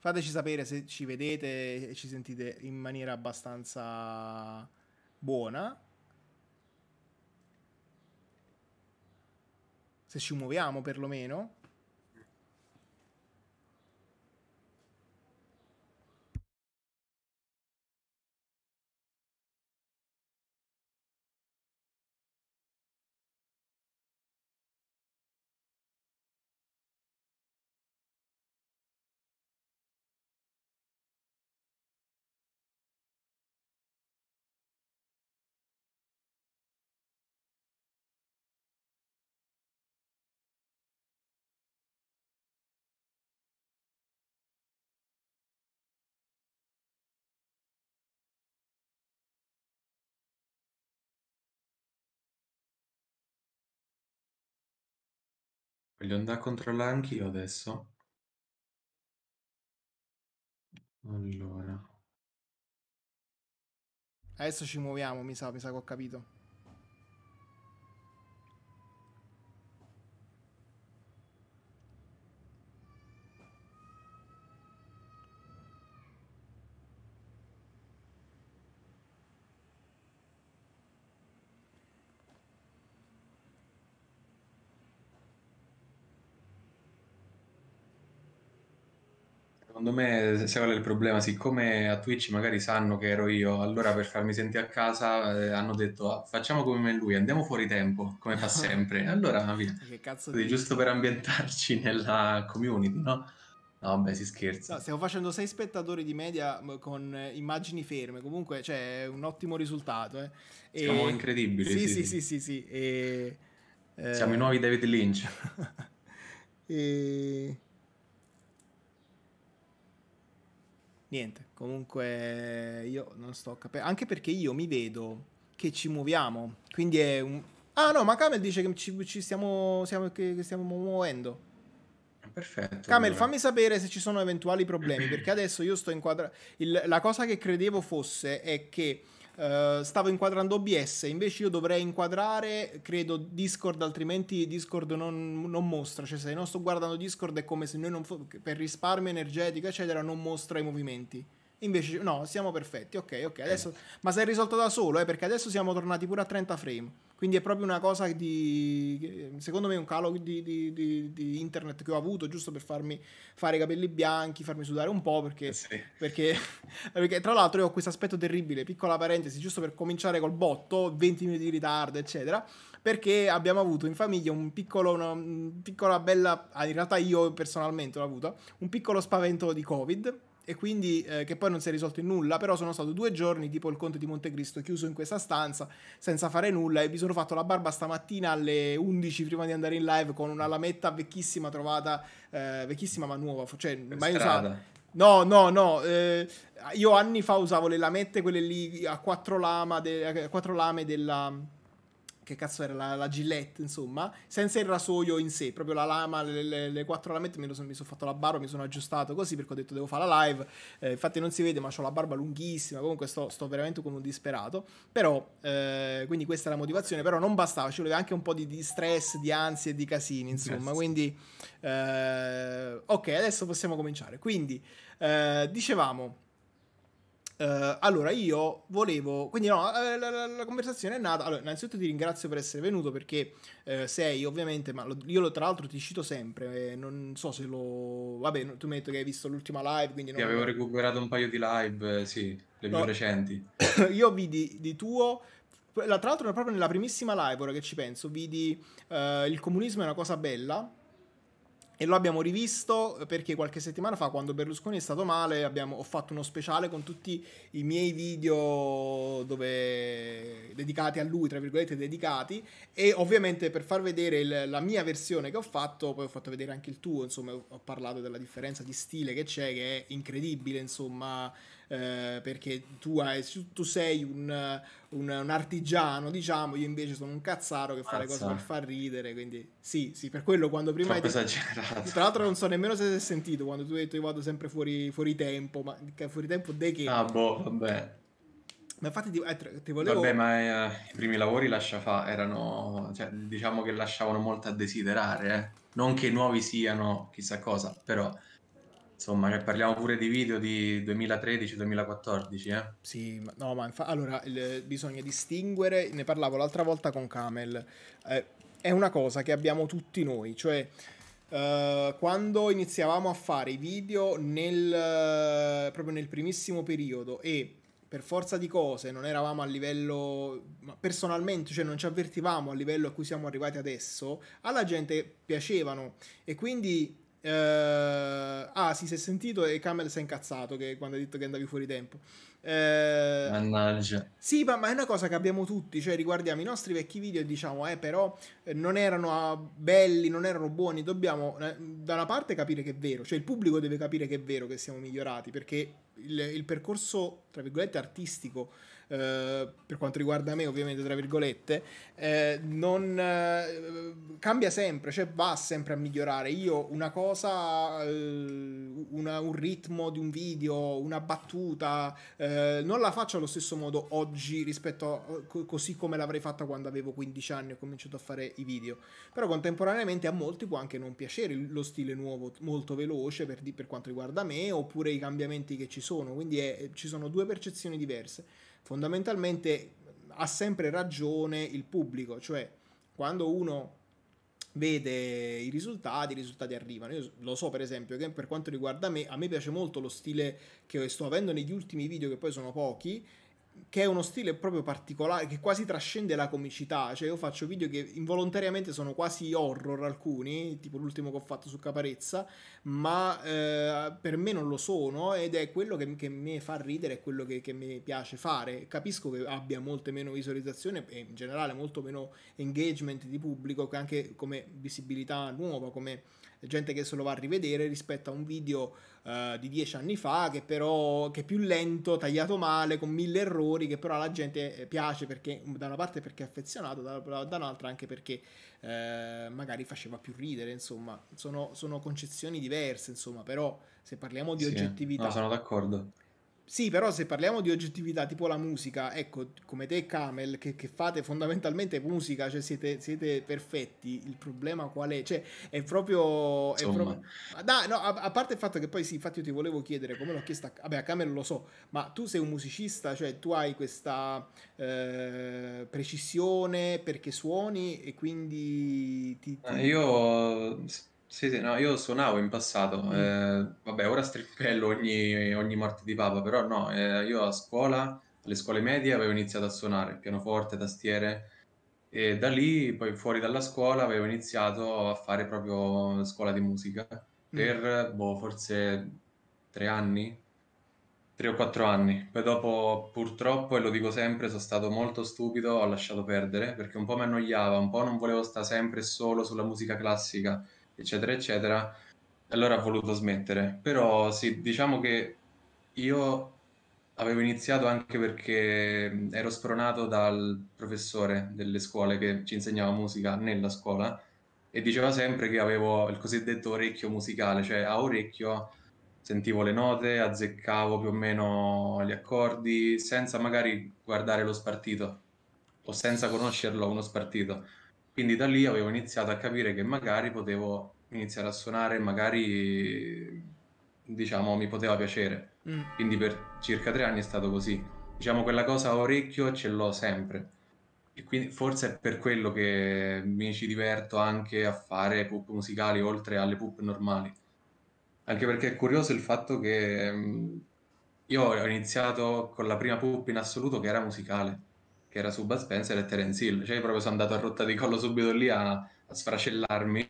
Fateci sapere se ci vedete e ci sentite in maniera abbastanza buona. Se ci muoviamo perlomeno. Voglio andare a controllare anch'io adesso. Allora. Adesso ci muoviamo, mi sa, mi sa che ho capito. Secondo me, sai qual è il problema? Siccome a Twitch magari sanno che ero io, allora per farmi sentire a casa eh, hanno detto "Ah, facciamo come lui, andiamo fuori tempo, come fa sempre. Allora, via. Che cazzo di... giusto per ambientarci nella community, no? No, vabbè, si scherza. No, stiamo facendo 6 spettatori di media con eh, immagini ferme. Comunque, c'è un ottimo risultato. Eh. E- Siamo incredibili, Sì, sì, sì, sì. sì, sì. E, eh, Siamo i nuovi David Lynch. e... Niente, comunque io non sto capendo. Anche perché io mi vedo che ci muoviamo. Quindi è un... Ah no, ma Camel dice che ci, ci stiamo, siamo- che, stiamo muovendo. Perfetto. Camel, allora. fammi sapere se ci sono eventuali problemi, perché adesso io sto inquadrando... La cosa che credevo fosse è che eh, stavo inquadrando OBS, invece io dovrei inquadrare, credo, Discord, altrimenti Discord non, non mostra. Cioè se non sto guardando Discord è come se noi non... per risparmio energetico, eccetera, non mostra i movimenti. Invece no, siamo perfetti, ok, ok. Adesso, ma si è risolto da solo, eh, perché adesso siamo tornati pure a 30 frame. Quindi è proprio una cosa di... Secondo me è un calo di, di- di- di internet che ho avuto giusto per farmi fare i capelli bianchi, farmi sudare un po' perché... Eh sì. Perché, perché tra l'altro io ho questo aspetto terribile, piccola parentesi, giusto per cominciare col botto, 20 minuti di ritardo, eccetera, perché abbiamo avuto in famiglia un piccolo, una un piccola bella, ah, in realtà io personalmente l'ho avuto, un piccolo spavento di Covid e quindi eh, che poi non si è risolto in nulla, però sono stato due giorni tipo il conte di Montecristo chiuso in questa stanza senza fare nulla e mi sono fatto la barba stamattina alle 11 prima di andare in live con una lametta vecchissima trovata, eh, vecchissima ma nuova, cioè Per mai usata. strada. No, no, no. eh, io anni fa usavo le lamette, quelle lì a quattro, lama de- a quattro lame della. Che cazzo era la, la Gillette, insomma, senza il rasoio in sé, proprio la lama, le, le- le quattro lamette. Me lo son- mi sono fatto la barba, mi sono aggiustato così perché ho detto devo fare la live. Eh, infatti, non si vede, ma ho la barba lunghissima. Comunque, sto, sto veramente come un disperato. Però, eh, quindi, questa è la motivazione. Però, non bastava, ci voleva anche un po' di, di stress, di ansie e di casini, insomma. Yes. Quindi, eh, ok, adesso possiamo cominciare. Quindi, eh, dicevamo. Eh, allora, io volevo. Quindi, no, eh, la, la- la conversazione è nata. Allora, innanzitutto ti ringrazio per essere venuto perché eh, sei ovviamente. Ma lo- io, lo- tra l'altro, ti cito sempre. eh, non so se lo. Vabbè, no, tu mi hai detto che hai visto l'ultima live. Quindi non- avevo recuperato un paio di live, eh, sì, le più No. recenti. io vidi di tuo. Tra l'altro, proprio nella primissima live, ora che ci penso, vidi eh, il comunismo è una cosa bella. E lo abbiamo rivisto perché qualche settimana fa, quando Berlusconi è stato male, abbiamo- ho fatto uno speciale con tutti i miei video dove, dedicati a lui, tra virgolette, dedicati. E ovviamente per far vedere il- la mia versione che ho fatto, poi ho fatto vedere anche il tuo. Insomma, ho parlato della differenza di stile che c'è, che è incredibile, insomma, eh, perché tu, hai- tu sei un, un- un artigiano, diciamo, io invece sono un cazzaro che fa le cose Mazza. per far ridere. Quindi, sì, sì, per quello quando prima hai Troppo detto. esagerato. Tra l'altro non so nemmeno se si è sentito quando tu hai detto io vado sempre fuori, fuori tempo, ma fuori tempo de che? Ah, boh, vabbè. Ma infatti ti, eh, ti volevo... Vabbè, ma eh, i primi lavori lascia fa erano, cioè, diciamo che lasciavano molto a desiderare, eh. Non che i nuovi siano chissà cosa, però Insomma, che parliamo pure di video di 2013-2014, eh? Sì, ma, no, ma infa- allora il- bisogna distinguere, ne parlavo l'altra volta con Camel, eh, è una cosa che abbiamo tutti noi, cioè eh, quando iniziavamo a fare i video nel, proprio nel primissimo periodo e per forza di cose non eravamo a livello, personalmente, cioè non ci avvertivamo a livello a cui siamo arrivati adesso, alla gente piacevano e quindi eh, ah, sì, si è sentito e Camel si è incazzato che, quando hai detto che andavi fuori tempo. Eh, Mannaggia. sì, ma, ma è una cosa che abbiamo tutti, cioè riguardiamo i nostri vecchi video e diciamo, eh, però eh, non erano ah, belli, non erano buoni, dobbiamo da una parte capire che è vero, cioè il pubblico deve capire che è vero che siamo migliorati, perché il, il percorso, tra virgolette, artistico eh, per quanto riguarda me ovviamente tra virgolette, eh, non eh, cambia sempre, cioè va sempre a migliorare. Io una cosa, eh, una, un ritmo di un video, una battuta, non la faccio allo stesso modo oggi rispetto a co- così come l'avrei fatta quando avevo 15 anni e ho cominciato a fare i video. Però contemporaneamente a molti può anche non piacere lo stile nuovo, molto veloce per, per quanto riguarda me, oppure i cambiamenti che ci sono. Quindi è- ci sono due percezioni diverse fondamentalmente ha sempre ragione il pubblico, cioè quando uno vede i risultati, i risultati arrivano. Io lo so per esempio che per quanto riguarda me, a me piace molto lo stile che sto avendo negli ultimi video, che poi sono pochi, che è uno stile proprio particolare che quasi trascende la comicità. Cioè, io faccio video che involontariamente sono quasi horror alcuni, tipo l'ultimo che ho fatto su Caparezza, ma eh, per me non lo sono ed è quello che, che mi fa ridere, è quello che, che, mi piace fare. Capisco che abbia molte meno visualizzazioni e in generale molto meno engagement di pubblico, anche come visibilità nuova, come gente che se lo va a rivedere rispetto a un video uh, di dieci anni fa che però che è più lento, tagliato male, con mille errori, che però alla gente eh, piace perché da una parte perché è affezionato, da, da un'altra anche perché uh, magari faceva più ridere, insomma, sono, sono, concezioni diverse, insomma, però se parliamo di sì, oggettività... No, sono d'accordo sì, però se parliamo di oggettività tipo la musica, ecco, come te e Camel, che, che fate fondamentalmente musica, cioè siete, siete, perfetti, il problema qual è? Cioè, è proprio... È proprio... Da, no, a, a, parte il fatto che poi sì, infatti io ti volevo chiedere, come l'ho chiesto a... Vabbè, a Camel lo so, ma tu sei un musicista, cioè tu hai questa eh, precisione perché suoni e quindi... Ti, ti... Io sì, sì, no, io suonavo in passato, Mm. eh, vabbè, ora strippello ogni, ogni morte di papa, però no, eh, io a scuola, alle scuole medie avevo iniziato a suonare pianoforte, tastiere e da lì, poi fuori dalla scuola, avevo iniziato a fare proprio scuola di musica Mm. per, boh, forse tre anni, tre o quattro anni. Poi dopo, purtroppo, e lo dico sempre, sono stato molto stupido, ho lasciato perdere perché un po' mi annoiava, un po' non volevo stare sempre solo sulla musica classica eccetera, eccetera. Allora ho voluto smettere. Però sì, diciamo che io avevo iniziato anche perché ero spronato dal professore delle scuole che ci insegnava musica nella scuola e diceva sempre che avevo il cosiddetto orecchio musicale, cioè a orecchio sentivo le note, azzeccavo più o meno gli accordi senza magari guardare lo spartito o senza conoscerlo uno spartito. Quindi da lì avevo iniziato a capire che magari potevo iniziare a suonare, magari diciamo mi poteva piacere. Mm. Quindi per circa tre anni è stato così. Diciamo quella cosa a orecchio ce l'ho sempre. E quindi forse è per quello che mi ci diverto anche a fare pup musicali oltre alle pup normali. Anche perché è curioso il fatto che mm, io ho iniziato con la prima pup in assoluto che era musicale che era su Bud Spencer e Terence Hill. Cioè, io proprio sono andato a rotta di collo subito lì a, a sfracellarmi.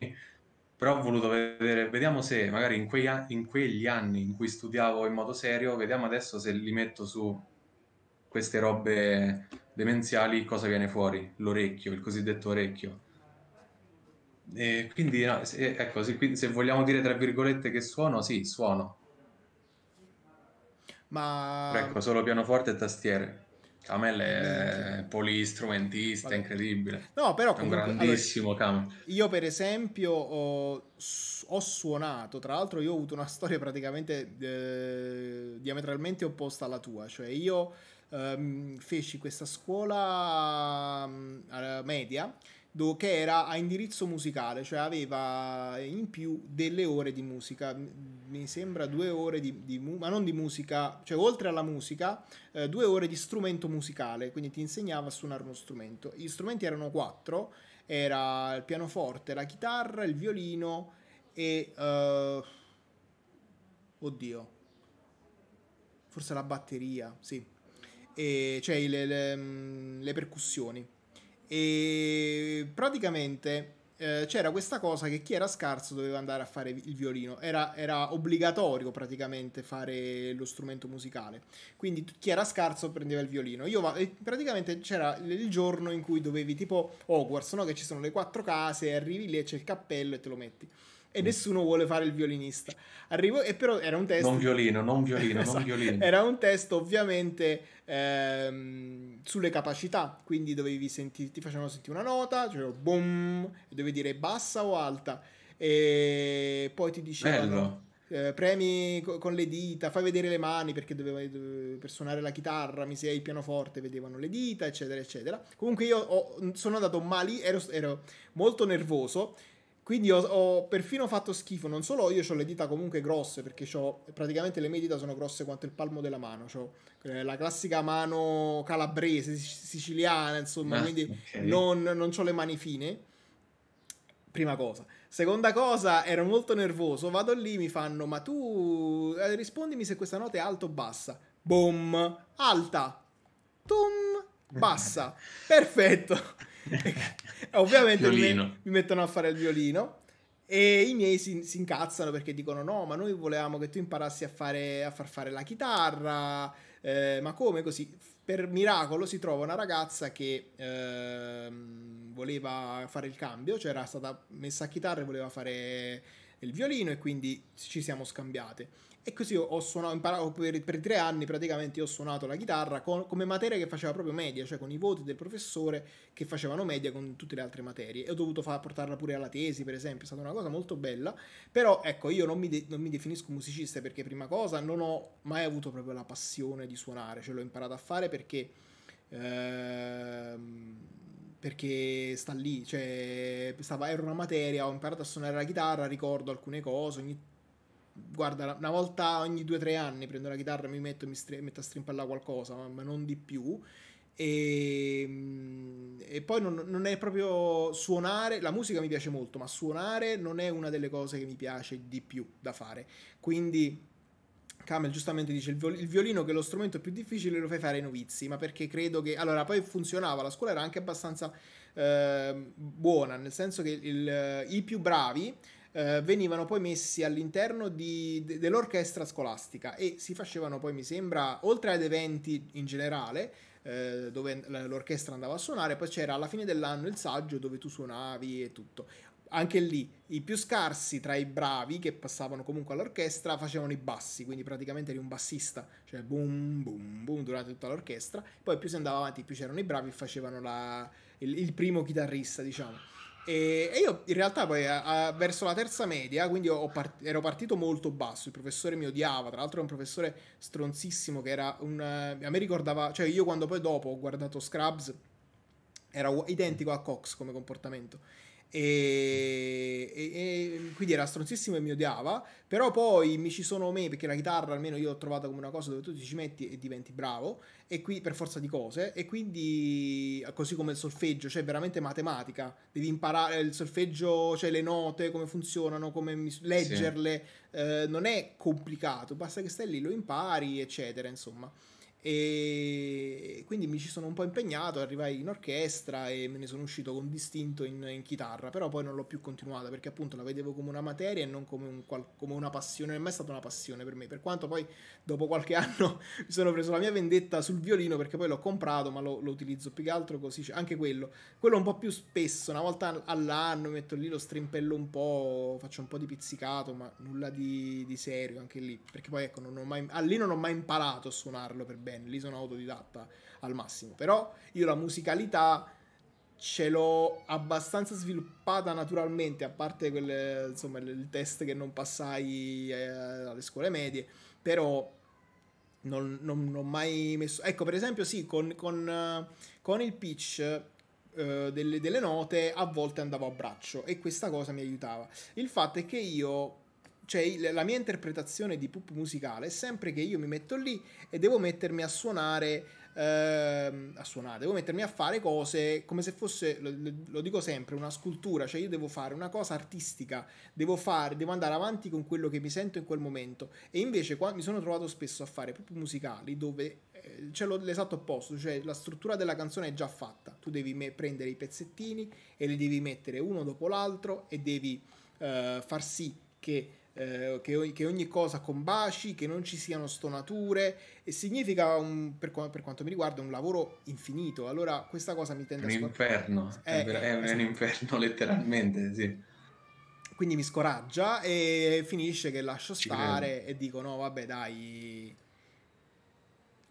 Però ho voluto vedere, vediamo se magari in, quei, in quegli anni in cui studiavo in modo serio, vediamo adesso se li metto su queste robe demenziali, cosa viene fuori? L'orecchio, il cosiddetto orecchio. E quindi, no, se, ecco, se, se vogliamo dire tra virgolette che suono, sì, suono. Ma... Ecco, solo pianoforte e tastiere. Camel è polistrumentista, incredibile. No, però è un grandissimo allora, Camel. Io per esempio ho, ho, suonato, tra l'altro io ho avuto una storia praticamente eh, diametralmente opposta alla tua, cioè io ehm, feci questa scuola eh, media do- che era a indirizzo musicale, cioè aveva in più delle ore di musica, mi sembra due ore di, di ma non di musica, cioè oltre alla musica, eh, due ore di strumento musicale, quindi ti insegnava a suonare uno strumento. Gli strumenti erano quattro, era il pianoforte, la chitarra, il violino e... eh, oddio, forse la batteria, sì, e, cioè le, le, mm, le percussioni. E praticamente eh, c'era questa cosa che chi era scarso doveva andare a fare il violino, era, era obbligatorio praticamente fare lo strumento musicale, quindi chi era scarso prendeva il violino. Io praticamente c'era il giorno in cui dovevi tipo Hogwarts, no? che ci sono le quattro case, arrivi lì e c'è il cappello e te lo metti. E nessuno vuole fare il violinista. Arrivo, e però era un test. Non violino, non violino, Esatto. non violino. Era un test ovviamente ehm, sulle capacità, quindi dovevi sentire, ti facevano sentire una nota, cioè boom, dovevi dire bassa o alta, e poi ti dicevano eh, premi co- con le dita, fai vedere le mani perché doveva, dove- per suonare la chitarra, mi sei il pianoforte, vedevano le dita, eccetera, eccetera. Comunque io ho- sono andato male, ero, ero molto nervoso. Quindi ho, ho perfino fatto schifo. Non solo io ho le dita comunque grosse, perché c'ho, praticamente le mie dita sono grosse quanto il palmo della mano. C'ho eh, la classica mano calabrese, sic- siciliana, insomma, Ah, quindi ok. non, non ho le mani fine. Prima cosa. Seconda cosa, ero molto nervoso. Vado lì, mi fanno: Ma tu eh, rispondimi se questa nota è alta o bassa. Boom, alta. Tum, bassa. Perfetto. Ovviamente mi, mi mettono a fare il violino. E i miei si, si incazzano perché dicono: No, ma noi volevamo che tu imparassi a, fare, a far fare la chitarra. eh, ma come così? Per miracolo si trova una ragazza che ehm, voleva fare il cambio, cioè era stata messa a chitarra e voleva fare il violino, e quindi ci siamo scambiate. E così ho, suonato, imparato per, per tre anni praticamente ho suonato la chitarra con- come materia che faceva proprio media, cioè con i voti del professore che facevano media con tutte le altre materie. E ho dovuto fa- portarla pure alla tesi, per esempio, è stata una cosa molto bella. Però ecco, io non mi, de- non mi definisco musicista perché prima cosa non ho mai avuto proprio la passione di suonare, cioè l'ho imparato a fare perché... ehm, perché sta lì, cioè stava, era una materia, ho imparato a suonare la chitarra, ricordo alcune cose, ogni guarda, una volta ogni due o tre anni prendo la chitarra, mi metto, mi stri- metto a strimpellare qualcosa, ma, non di più. E, mm, e poi non, non è proprio suonare, la musica mi piace molto, ma suonare non è una delle cose che mi piace di più da fare. Quindi Camel giustamente dice il violino che è lo strumento più difficile lo fai fare ai novizi, ma perché credo che... Allora, poi funzionava, la scuola era anche abbastanza eh, buona, nel senso che il- i più bravi eh, venivano poi messi all'interno di- de- dell'orchestra scolastica e si facevano poi, mi sembra, oltre ad eventi in generale, eh, dove l'orchestra andava a suonare, poi c'era alla fine dell'anno il saggio dove tu suonavi e tutto. Anche lì i più scarsi tra i bravi che passavano comunque all'orchestra facevano i bassi, quindi praticamente eri un bassista, cioè boom boom boom durante tutta l'orchestra. Poi più si andava avanti, più c'erano i bravi e facevano la- il, il primo chitarrista, diciamo. E, e io in realtà poi a- a- verso la terza media, quindi part- ero partito molto basso, il professore mi odiava, tra l'altro è un professore stronzissimo che era un... eh, a me ricordava, cioè io quando poi dopo ho guardato Scrubs era identico a Cox come comportamento. E, e- e quindi era stronzissimo e mi odiava. Però poi mi ci sono me, perché la chitarra almeno io l'ho trovata come una cosa dove tu ti ci metti e diventi bravo, e qui per forza di cose. E quindi, così come il solfeggio, cioè veramente matematica. Devi imparare il solfeggio, cioè le note, come funzionano, come mis- leggerle. eh, non è complicato, basta che stai lì, lo impari, eccetera, insomma. E quindi mi ci sono un po' impegnato, arrivai in orchestra e me ne sono uscito con distinto in, in chitarra, però poi non l'ho più continuata perché appunto la vedevo come una materia e non come, un come una passione, non è mai stata una passione per me, per quanto poi dopo qualche anno mi sono preso la mia vendetta sul violino perché poi l'ho comprato ma lo, lo utilizzo più che altro così, cioè, anche quello, quello un po' più spesso, una volta all'anno metto lì, lo strimpello un po', faccio un po' di pizzicato ma nulla di, di serio anche lì, perché poi ecco, non ho mai, lì non ho mai imparato a suonarlo per bene, lì sono autodidatta al massimo, però io la musicalità ce l'ho abbastanza sviluppata naturalmente, a parte quel, insomma, il test che non passai eh, alle scuole medie, però non, non- non ho mai messo... Ecco, per esempio, sì, con, con, eh, con il pitch eh, delle, delle note a volte andavo a braccio e questa cosa mi aiutava. Il fatto è che io cioè la mia interpretazione di pup musicale è sempre che io mi metto lì e devo mettermi a suonare ehm, a suonare, devo mettermi a fare cose come se fosse, lo, dico sempre, una scultura, cioè io devo fare una cosa artistica, devo fare, devo andare avanti con quello che mi sento in quel momento. E invece qua mi sono trovato spesso a fare pup musicali dove eh, c'è l'esatto opposto, cioè la struttura della canzone è già fatta, tu devi prendere i pezzettini e li devi mettere uno dopo l'altro e devi eh, far sì che eh, che, che, ogni cosa combaci, che non ci siano stonature e significa, un, per, per, quanto mi riguarda, un lavoro infinito. Allora questa cosa mi tende un a scoraggiare. Inferno, è, è, è esatto. un inferno letteralmente, sì. Quindi mi scoraggia e finisce che lascio stare e dico no vabbè dai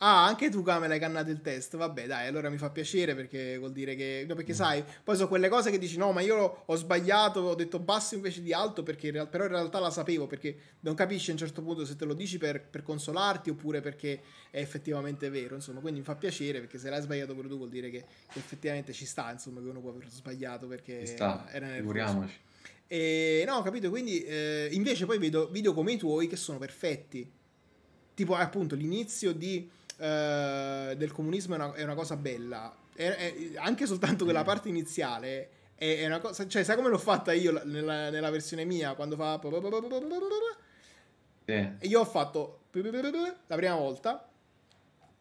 Ah, anche tu Kame l'hai cannato il test. Vabbè, dai, allora mi fa piacere perché vuol dire che. No, perché mm. sai, poi sono quelle cose che dici: no, ma io ho sbagliato, ho detto basso invece di alto, perché in real... però in realtà la sapevo. Perché non capisci a un certo punto se te lo dici per, per, consolarti oppure perché è effettivamente vero. Insomma, quindi mi fa piacere perché se l'hai sbagliato pure tu vuol dire che, che effettivamente ci sta. Insomma, che uno può aver sbagliato perché sta, era nel figuriamoci. E no, ho capito. Quindi eh, invece poi vedo video come i tuoi che sono perfetti. Tipo, appunto, l'inizio di eh, del comunismo è una, è una cosa bella. È, è, anche soltanto quella parte iniziale è, una cosa. Cioè, sai come l'ho fatta io nella, nella versione mia quando fa. Sì. Io ho fatto la prima volta.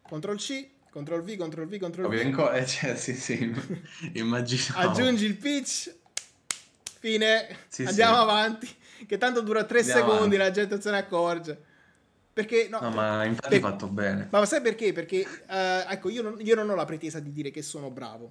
Ctrl C, Ctrl V, Ctrl V, Ctrl V. Inco- eh, cioè, sì, sì, immagino. Aggiungi il pitch. Fine. Sì, Andiamo sì. avanti. Che tanto dura 3 Andiamo secondi, avanti. la gente non se ne accorge. Perché, no, no ma infatti hai fatto bene. Ma sai perché? Perché, uh, ecco, io non, io non ho la pretesa di dire che sono bravo.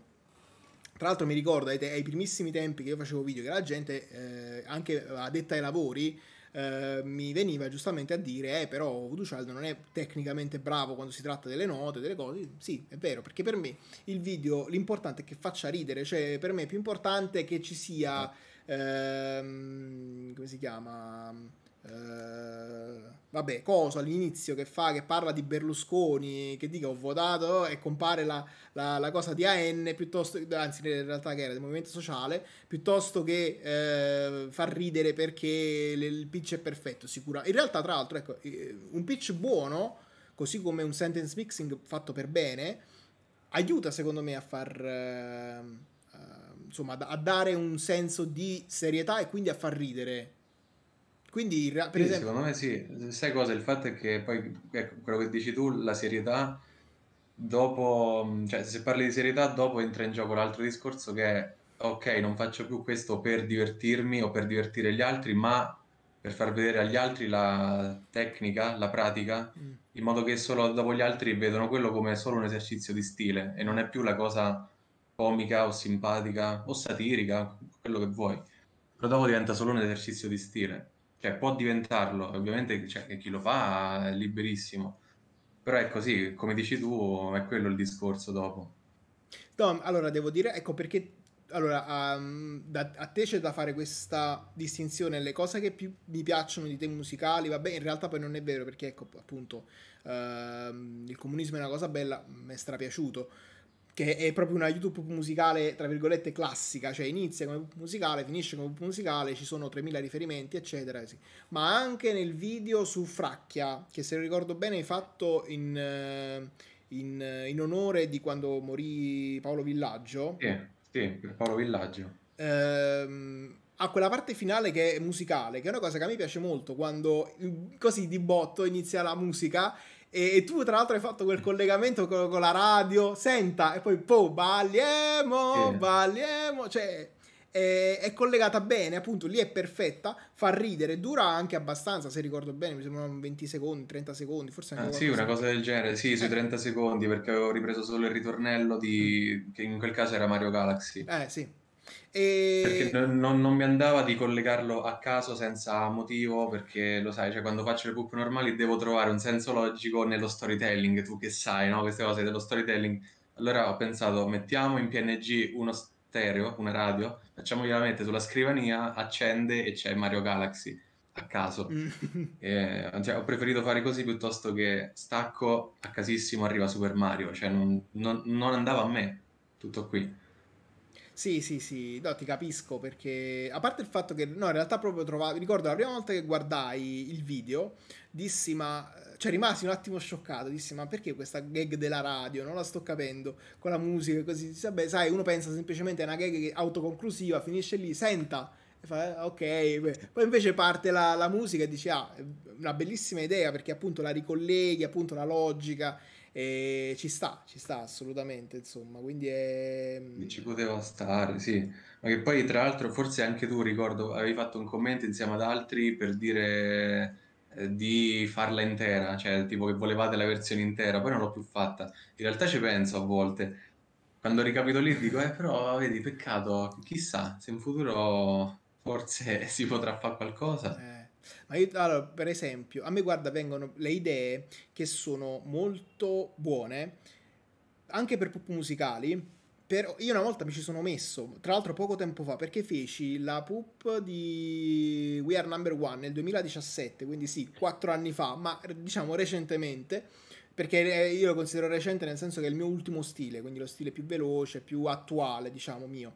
Tra l'altro mi ricordo ai, te- ai primissimi tempi che io facevo video che la gente, eh, anche addetta ai lavori, eh, mi veniva giustamente a dire, eh, però Voodoo Child non è tecnicamente bravo quando si tratta delle note, delle cose. Sì, è vero, perché per me il video l'importante è che faccia ridere, cioè per me è più importante che ci sia, ehm, come si chiama? Uh, vabbè, cosa all'inizio che fa, che parla di Berlusconi, che dica ho votato e compare la, la, la cosa di AN, piuttosto, anzi in realtà che era del Movimento Sociale, piuttosto che eh, far ridere perché il pitch è perfetto, sicura. In realtà, tra l'altro, ecco, eh, un pitch buono, così come un sentence mixing fatto per bene, aiuta secondo me a far... Eh, insomma, a dare un senso di serietà e quindi a far ridere quindi, per sì, esempio... Secondo me sì, sai cosa? Il fatto è che poi, ecco, quello che dici tu, la serietà, dopo, cioè se parli di serietà, dopo entra in gioco l'altro discorso che è, ok, non faccio più questo per divertirmi o per divertire gli altri, ma per far vedere agli altri la tecnica, la pratica, mm. in modo che solo dopo gli altri vedono quello come solo un esercizio di stile e non è più la cosa comica o simpatica o satirica, quello che vuoi. Però dopo diventa solo un esercizio di stile. Cioè, può diventarlo, ovviamente cioè, chi lo fa è liberissimo. Però è così, come dici tu, è quello il discorso dopo. No, allora devo dire, ecco perché allora, um, da, a te c'è da fare questa distinzione. Le cose che più mi piacciono di te musicali, vabbè, in realtà poi non è vero perché, ecco, appunto, uh, il comunismo è una cosa bella, mi è strapiaciuto che è proprio una YouTube musicale, tra virgolette, classica, cioè inizia come musicale, finisce come musicale, ci sono 3000 riferimenti, eccetera. Sì. Ma anche nel video su Fracchia, che se ricordo bene hai fatto in, eh, in, in onore di quando morì Paolo Villaggio. Sì, sì, Paolo Villaggio. Ehm, ha quella parte finale che è musicale, che è una cosa che a me piace molto, quando così di botto inizia la musica e, tu, tra l'altro, hai fatto quel collegamento con, con la radio. Senta, e poi, po, balliamo, sì. balliamo. Cioè, è, è, collegata bene, appunto, lì è perfetta. Fa ridere, dura anche abbastanza. Se ricordo bene, mi sembrano 20 secondi, 30 secondi. Forse anche ah, sì, una cosa del genere. Sì, sui 30 secondi, perché avevo ripreso solo il ritornello di. che in quel caso era Mario Galaxy. Eh, sì. E... Perché non, non, mi andava di collegarlo a caso senza motivo, perché lo sai, cioè quando faccio le pup normali devo trovare un senso logico nello storytelling, tu che sai, no? Queste cose dello storytelling. Allora ho pensato, mettiamo in PNG uno stereo, una radio, facciamogliela mettere sulla scrivania, accende e c'è Mario Galaxy a caso. e, cioè, ho preferito fare così piuttosto che stacco a casissimo arriva Super Mario, cioè non, non, non andava a me tutto qui. Sì, sì, sì, no, ti capisco perché a parte il fatto che no, in realtà proprio trovavi, ricordo la prima volta che guardai il video, dissi ma cioè rimasi un attimo scioccato, dissi ma perché questa gag della radio, non la sto capendo, con la musica e così, vabbè, sai, uno pensa semplicemente a una gag autoconclusiva, finisce lì, senta e fa eh, ok, poi invece parte la, la musica e dici ah, una bellissima idea perché appunto la ricolleghi, appunto la logica e ci sta, ci sta assolutamente, insomma, quindi è... Ci poteva stare, sì. Ma che poi, tra l'altro, forse anche tu, ricordo, avevi fatto un commento insieme ad altri per dire eh, di farla intera, cioè tipo che volevate la versione intera, poi non l'ho più fatta. In realtà ci penso a volte. Quando ricapito lì dico, eh però, vedi, peccato, chissà, se in futuro forse si potrà fare qualcosa. Eh. Ma io, allora, per esempio, a me guarda, vengono le idee che sono molto buone, anche per pop musicali. Per, io una volta mi ci sono messo, tra l'altro poco tempo fa, perché feci la pup di We Are Number One nel 2017, quindi sì, quattro anni fa, ma diciamo recentemente, perché io lo considero recente nel senso che è il mio ultimo stile, quindi lo stile più veloce, più attuale, diciamo mio.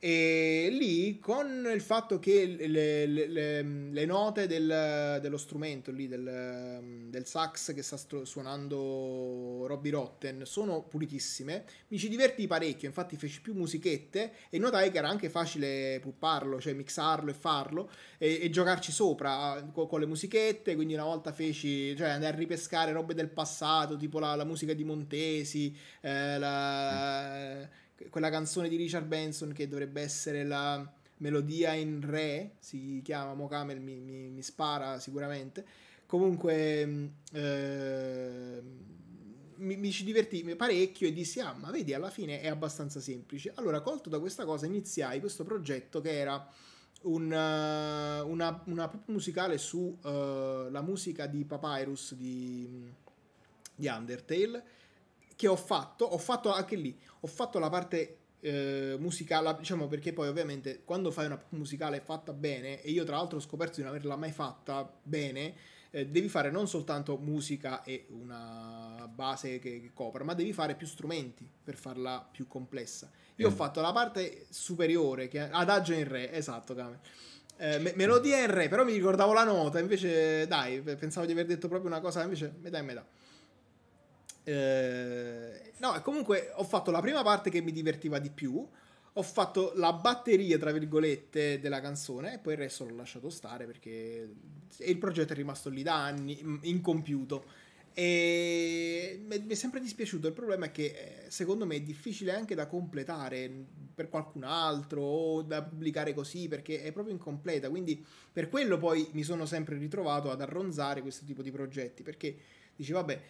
E lì con il fatto che le, le, le note del, dello strumento lì, del, del, sax che sta suonando Robbie Rotten sono pulitissime, mi ci divertì parecchio, infatti feci più musichette e notai che era anche facile pupparlo, cioè mixarlo e farlo e, e giocarci sopra con, con, le musichette, quindi una volta feci, cioè andai a ripescare robe del passato, tipo la, la musica di Montesi, eh, la... Mm quella canzone di Richard Benson che dovrebbe essere la melodia in re, si chiama Mocamel, mi, mi, mi spara sicuramente. Comunque mm, eh, mi, mi, ci divertì parecchio e dissi, ah ma vedi alla fine è abbastanza semplice. Allora colto da questa cosa iniziai questo progetto che era un, uh, una, una pop musicale sulla uh, musica di Papyrus di, di Undertale che ho fatto, ho fatto anche lì, ho fatto la parte eh, musicale, diciamo perché poi ovviamente quando fai una musicale fatta bene, e io tra l'altro ho scoperto di non averla mai fatta bene, eh, devi fare non soltanto musica e una base che, che, copra, ma devi fare più strumenti per farla più complessa. Io mm. ho fatto la parte superiore, che adagio in re, esatto, Game. Eh, me- melodia in re, però mi ricordavo la nota, invece dai, pensavo di aver detto proprio una cosa, invece metà e metà. Eh, no, comunque ho fatto la prima parte che mi divertiva di più. Ho fatto la batteria, tra virgolette, della canzone e poi il resto l'ho lasciato stare perché il progetto è rimasto lì da anni, incompiuto. E mi è sempre dispiaciuto. Il problema è che eh, secondo me è difficile anche da completare per qualcun altro o da pubblicare così perché è proprio incompleta. Quindi per quello poi mi sono sempre ritrovato ad arronzare questo tipo di progetti perché dici vabbè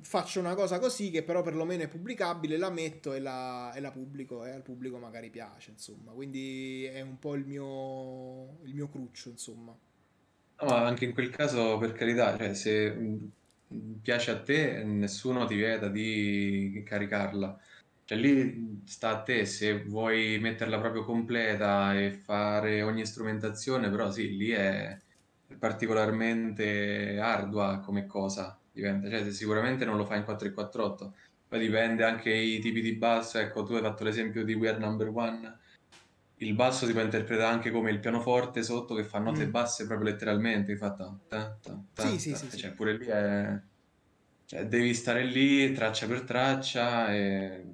faccio una cosa così che però perlomeno è pubblicabile, la metto e la, e la pubblico e al pubblico magari piace, insomma. Quindi è un po' il mio, il mio cruccio, insomma. No, ma anche in quel caso, per carità, cioè, se mm, piace a te, nessuno ti vieta di caricarla. Cioè lì sta a te se vuoi metterla proprio completa e fare ogni strumentazione, però sì, lì è particolarmente ardua come cosa diventa, cioè sicuramente non lo fa in 448, poi dipende anche i tipi di basso, ecco tu hai fatto l'esempio di We Are Number One, il basso si può interpretare anche come il pianoforte sotto che fa note mm. basse proprio letteralmente, che fa ta, ta, ta, ta, sì, sì, sì, cioè pure lì è... Cioè, devi stare lì traccia per traccia e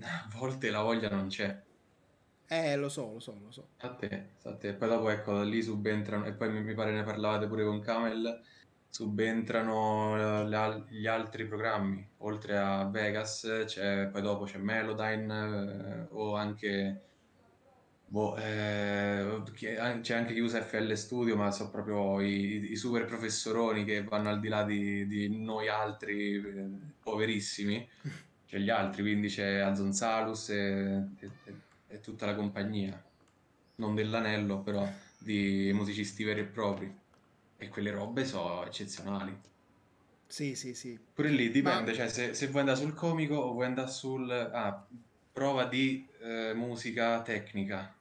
a volte la voglia non c'è. Eh, lo so, lo so, lo so. A te, a te. Poi dopo, ecco, lì subentrano, e poi mi pare ne parlavate pure con Camel, subentrano eh, gli altri programmi, oltre a Vegas, c'è, poi dopo c'è Melodyne eh, o anche boh, eh, c'è anche chi usa FL Studio, ma sono proprio i, i super professoroni che vanno al di là di, di noi altri eh, poverissimi, c'è gli altri, quindi c'è Azon Salus e, e, e tutta la compagnia, non dell'anello, però di musicisti veri e propri. E quelle robe sono eccezionali. Sì, sì, sì. Pure lì dipende, Ma... cioè se, se, vuoi andare sul comico o vuoi andare sul... Ah, prova di eh, musica tecnica.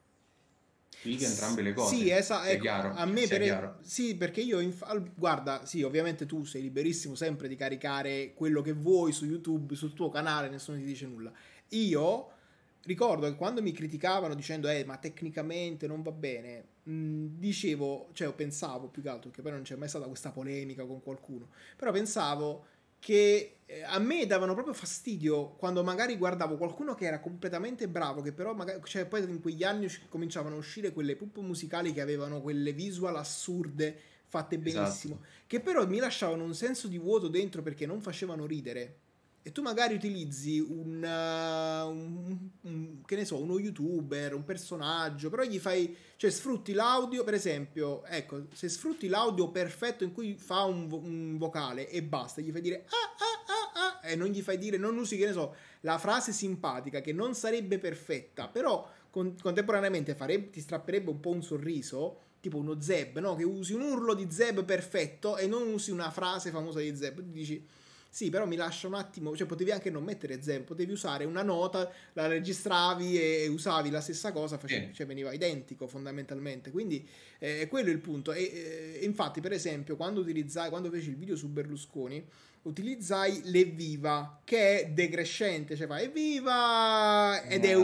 Figa entrambe le cose. Sì, esatto. Ecco, a me per... Sì, perché io... Inf... Guarda, sì, ovviamente tu sei liberissimo sempre di caricare quello che vuoi su YouTube, sul tuo canale, nessuno ti dice nulla. Io ricordo che quando mi criticavano dicendo eh ma tecnicamente non va bene, mh, dicevo, cioè pensavo più che altro, che poi non c'è mai stata questa polemica con qualcuno, però pensavo che eh, a me davano proprio fastidio quando magari guardavo qualcuno che era completamente bravo, che però magari, cioè poi in quegli anni cominciavano a uscire quelle pup musicali che avevano quelle visual assurde fatte benissimo, esatto. che però mi lasciavano un senso di vuoto dentro perché non facevano ridere e tu magari utilizzi un, uh, un, un, che ne so, uno youtuber, un personaggio, però gli fai, cioè sfrutti l'audio, per esempio, ecco, se sfrutti l'audio perfetto in cui fa un, un vocale e basta, gli fai dire ah ah ah ah e non gli fai dire, non usi, che ne so, la frase simpatica che non sarebbe perfetta, però con, contemporaneamente farebbe, ti strapperebbe un po' un sorriso, tipo uno Zeb, no? Che usi un urlo di Zeb perfetto e non usi una frase famosa di Zeb, dici sì, però mi lascia un attimo, cioè potevi anche non mettere Zen, potevi usare una nota, la registravi e usavi la stessa cosa, facevi, cioè veniva identico fondamentalmente. Quindi eh, quello è il punto. E, eh, infatti, per esempio, quando utilizzai, quando feci il video su Berlusconi, utilizzai l'evviva che è decrescente, cioè fa evviva ed è,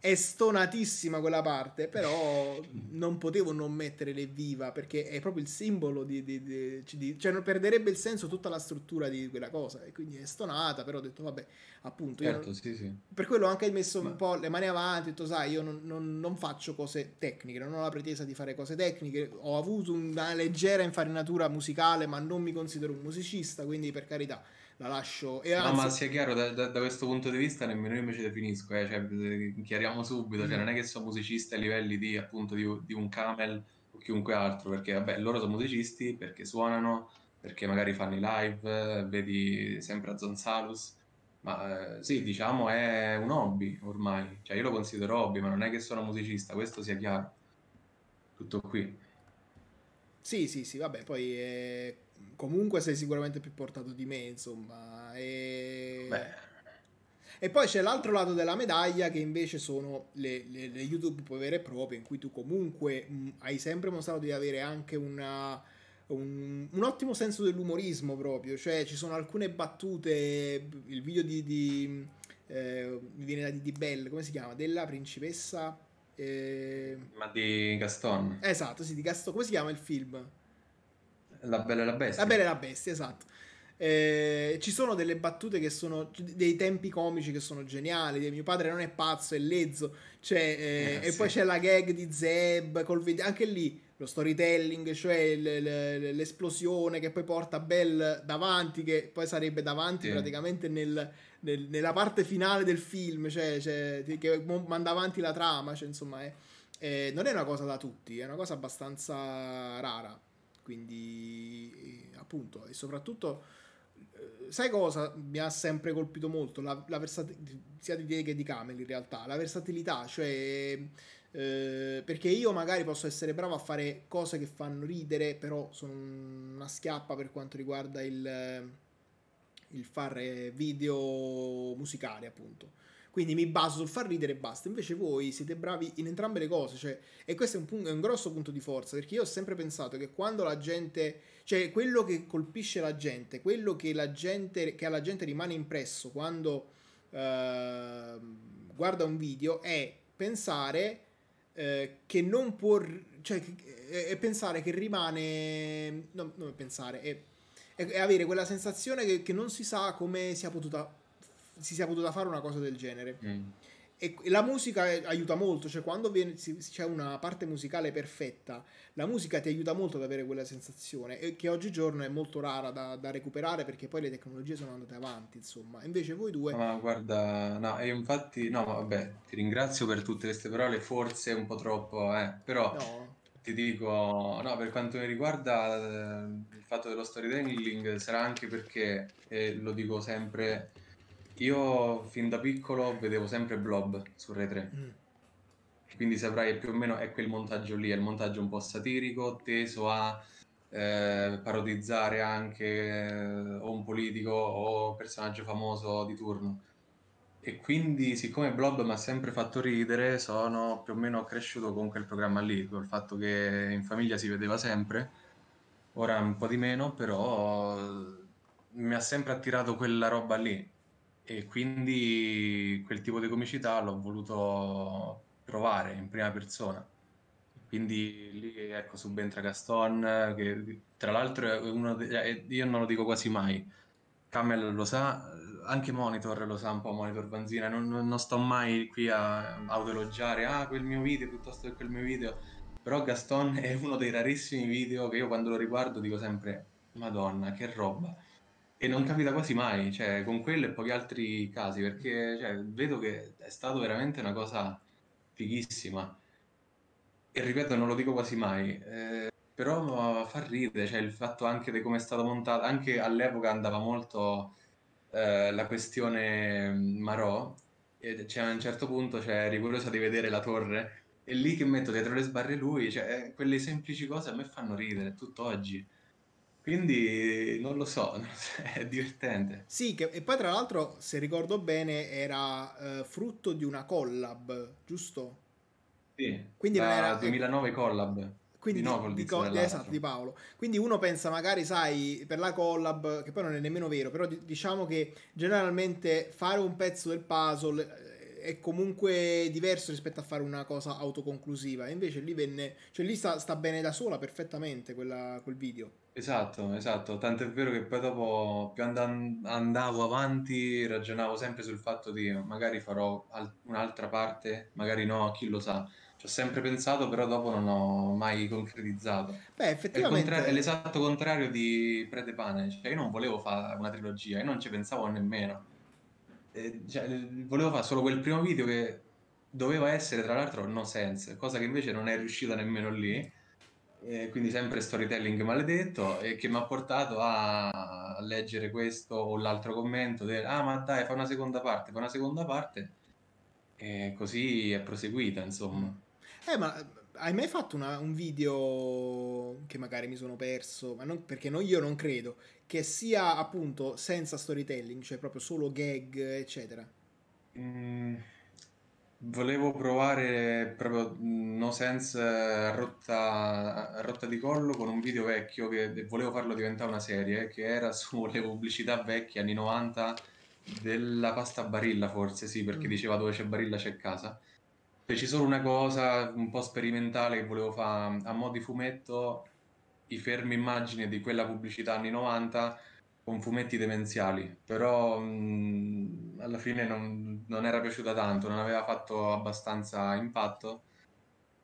è stonatissima quella parte, però non potevo non mettere l'evviva perché è proprio il simbolo di, di, di, di, cioè non perderebbe il senso tutta la struttura di quella cosa e quindi è stonata, però ho detto vabbè, appunto, certo, non, sì, sì. per quello ho anche messo Ma... un po' le mani avanti, ho detto sai, io non, non, non faccio cose tecniche, non ho la pretesa di fare cose tecniche, ho avuto una leggera infarinatura musicale, ma non mi considero un musicista, quindi per carità, la lascio. E anzi... No, ma sia chiaro, da, da, da, questo punto di vista nemmeno io mi ci definisco, eh. cioè, eh, chiariamo subito, cioè, mm. non è che sono musicisti a livelli di, appunto, di, di un camel o chiunque altro, perché vabbè, loro sono musicisti perché suonano, perché magari fanno i live, vedi sempre a Zonsalus. Ma eh, sì, diciamo è un hobby ormai, cioè io lo considero hobby, ma non è che sono musicista, questo sia chiaro. Tutto qui. Sì, sì, sì, vabbè, poi eh, comunque sei sicuramente più portato di me, insomma. E... E poi c'è l'altro lato della medaglia che invece sono le, le, le YouTube vere e proprie, in cui tu comunque mh, hai sempre mostrato di avere anche una, un, un, ottimo senso dell'umorismo proprio, cioè ci sono alcune battute, il video di, di eh, mi viene da di, di Belle, come si chiama? Della principessa... Eh... Ma di Gaston. Esatto, sì, di Gaston. Come si chiama il film? La Bella e la Bestia. La Bella e la Bestia, esatto. Eh, ci sono delle battute che sono dei tempi comici che sono geniali. Mio padre non è pazzo, è lezzo. Cioè, eh, eh, e sì. poi c'è la gag di Zeb col video. Anche lì lo storytelling, cioè l'esplosione che poi porta Bell davanti, che poi sarebbe davanti sì. praticamente nel, nel, nella parte finale del film, cioè, cioè che manda avanti la trama. Cioè, insomma, è, eh, non è una cosa da tutti, è una cosa abbastanza rara. Quindi, appunto, e soprattutto, eh, sai cosa mi ha sempre colpito molto? La, la versatilità, sia di te che di Camel in realtà, la versatilità, cioè... Eh, perché io magari posso essere bravo a fare cose che fanno ridere, però sono una schiappa per quanto riguarda il, il fare video musicali, appunto. Quindi mi baso sul far ridere e basta. Invece voi siete bravi in entrambe le cose. Cioè, e questo è un, punto, è un grosso punto di forza. Perché io ho sempre pensato che quando la gente. Cioè, quello che colpisce la gente, quello che, la gente, che alla gente rimane impresso quando uh, guarda un video è pensare uh, che non può. Cioè, è pensare che rimane. No, non è pensare, è, è, avere quella sensazione che, che non si sa come sia potuta si sia potuta fare una cosa del genere. Mm. E la musica aiuta molto, cioè quando viene, c'è una parte musicale perfetta, la musica ti aiuta molto ad avere quella sensazione, e che oggigiorno è molto rara da, da recuperare perché poi le tecnologie sono andate avanti, insomma. Invece voi due... Ma guarda, no, e infatti, no, vabbè, ti ringrazio per tutte queste parole, forse un po' troppo, eh, però... No. Ti dico, no, per quanto mi riguarda eh, il fatto dello storytelling sarà anche perché, e lo dico sempre, io fin da piccolo vedevo sempre Blob su Rai 3. Mm. Quindi saprai più o meno è quel montaggio lì, è il montaggio un po' satirico, teso a eh, parodizzare anche eh, o un politico o un personaggio famoso di turno. E quindi, siccome Blob mi ha sempre fatto ridere, sono più o meno cresciuto con quel programma lì, col fatto che in famiglia si vedeva sempre, ora un po' di meno, però mi ha sempre attirato quella roba lì e quindi quel tipo di comicità l'ho voluto provare in prima persona. Quindi lì ecco subentra Gaston, che tra l'altro è uno de- eh, io non lo dico quasi mai. Camel lo sa, anche Monitor lo sa un po', Monitor Vanzina, non, non- non sto mai qui a autoelogiare, ah quel mio video piuttosto che quel mio video, però Gaston è uno dei rarissimi video che io quando lo riguardo dico sempre, Madonna, che roba. E non capita quasi mai, cioè con quello e pochi altri casi, perché cioè, vedo che è stato veramente una cosa fighissima. E ripeto, non lo dico quasi mai, eh, però fa ridere, cioè il fatto anche di come è stato montato, anche all'epoca andava molto eh, la questione Marò, e c'è a un certo punto, cioè, eri curioso di vedere la torre, e lì che metto dietro le sbarre lui, cioè, eh, quelle semplici cose a me fanno ridere, tutt'oggi. Quindi non lo so, è divertente. Sì, che, e poi tra l'altro, se ricordo bene, era eh, frutto di una collab, giusto? Sì, Quindi non era... eh, 2009 collab Quindi di di, Novelty, di co- eh, esatto, di. Paolo. Quindi uno pensa magari, sai, per la collab, che poi non è nemmeno vero, però di- diciamo che generalmente fare un pezzo del puzzle eh, è comunque diverso rispetto a fare una cosa autoconclusiva. Invece lì venne, cioè lì sta, sta bene da sola perfettamente quella- quel video. Esatto, esatto, tanto è vero che poi dopo più andan- andavo avanti ragionavo sempre sul fatto di magari farò al- un'altra parte, magari no, chi lo sa. Ci ho sempre pensato, però dopo non ho mai concretizzato. Beh, È il contra- è effettivamente, l'esatto contrario di Prete Pane, cioè io non volevo fare una trilogia, io non ci pensavo nemmeno. Eh, cioè, volevo fare solo quel primo video che doveva essere tra l'altro no sense, cosa che invece non è riuscita nemmeno lì. E quindi sempre storytelling maledetto e che mi ha portato a leggere questo o l'altro commento del ah ma dai fa una seconda parte, fa una seconda parte e così è proseguita insomma. eh, ma hai mai fatto una- un video che magari mi sono perso? Ma non, perché no- io non credo che sia appunto senza storytelling, cioè proprio solo gag, eccetera. Mm, volevo provare proprio mm, no sense a rotta, a rotta di collo con un video vecchio che volevo farlo diventare una serie che era sulle pubblicità vecchie anni 90 della pasta Barilla forse sì perché Mm. diceva dove c'è Barilla c'è casa feci solo una cosa un po' sperimentale che volevo fare a mo' di fumetto i fermi immagini di quella pubblicità anni 90 con fumetti demenziali, però mh, alla fine non, non era piaciuta tanto, non aveva fatto abbastanza impatto,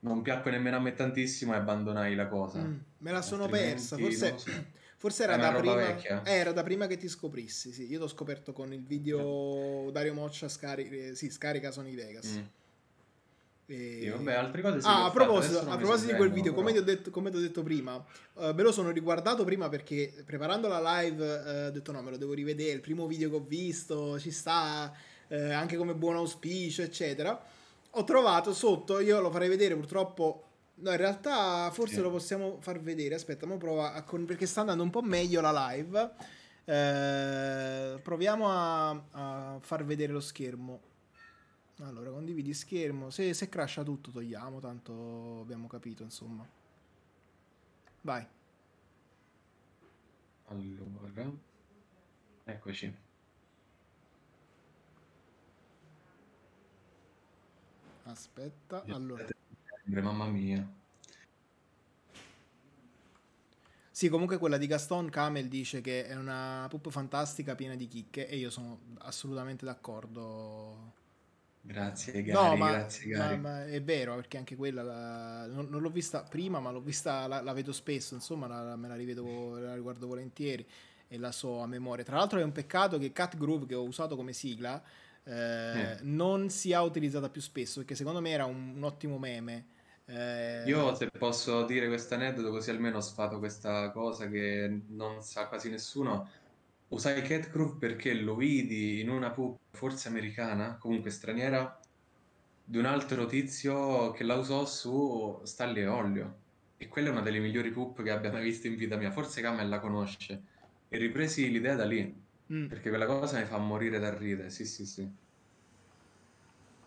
non piacque nemmeno a me tantissimo e abbandonai la cosa. Mm, me la sono persa, Altrimenti non forse, so. forse era da prima, eh, era da prima che ti scoprissi, sì, io l'ho scoperto con il video Dario Moccia scari- eh, sì, scarica Sony Vegas. Mm. Sì, vabbè, E- altre cose Ah, a proposito, a proposito di quel video, come ti detto, come ti ho detto prima, eh, me lo sono riguardato prima perché preparando la live eh, ho detto no, me lo devo rivedere, il primo video che ho visto ci sta, eh, anche come buon auspicio, eccetera. Ho trovato sotto, io lo farei vedere purtroppo, no, in realtà forse Sì. lo possiamo far vedere, aspetta, mo prova a con- perché sta andando un po' meglio la live. Eh, proviamo a, a far vedere lo schermo. Allora, condividi schermo. Se, se crasha tutto, togliamo. Tanto abbiamo capito, insomma. Vai. Allora, eccoci. Aspetta. Allora. 17 settembre, mamma mia. Sì, comunque quella di Gaston Camel dice che è una pup fantastica piena di chicche. E io sono assolutamente d'accordo. Grazie No, Gary, ma, grazie ma- Gary. ma è vero, perché anche quella la- non, non l'ho vista prima, ma l'ho vista, la, la vedo spesso, insomma, la- me la rivedo, la riguardo volentieri e la so a memoria. Tra l'altro è un peccato che Cat Groove, che ho usato come sigla, eh, Eh. non sia utilizzata più spesso, perché secondo me era un, un ottimo meme. Eh, Io se posso dire questo aneddoto così almeno sfato questa cosa che non sa quasi nessuno, usai Cat Groove perché lo vidi in una pub forse americana, comunque straniera, di un altro tizio che la usò su Stanley e Olio e quella è una delle migliori pub che abbia mai visto in vita mia, forse Camel la conosce e ripresi l'idea da lì mm. perché quella cosa mi fa morire da ridere, sì sì sì.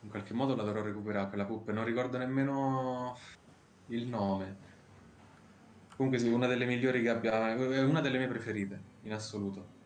In qualche modo la dovrò recuperare quella pup, non ricordo nemmeno il nome. Comunque sì, una delle migliori che abbia, è una delle mie preferite, in assoluto.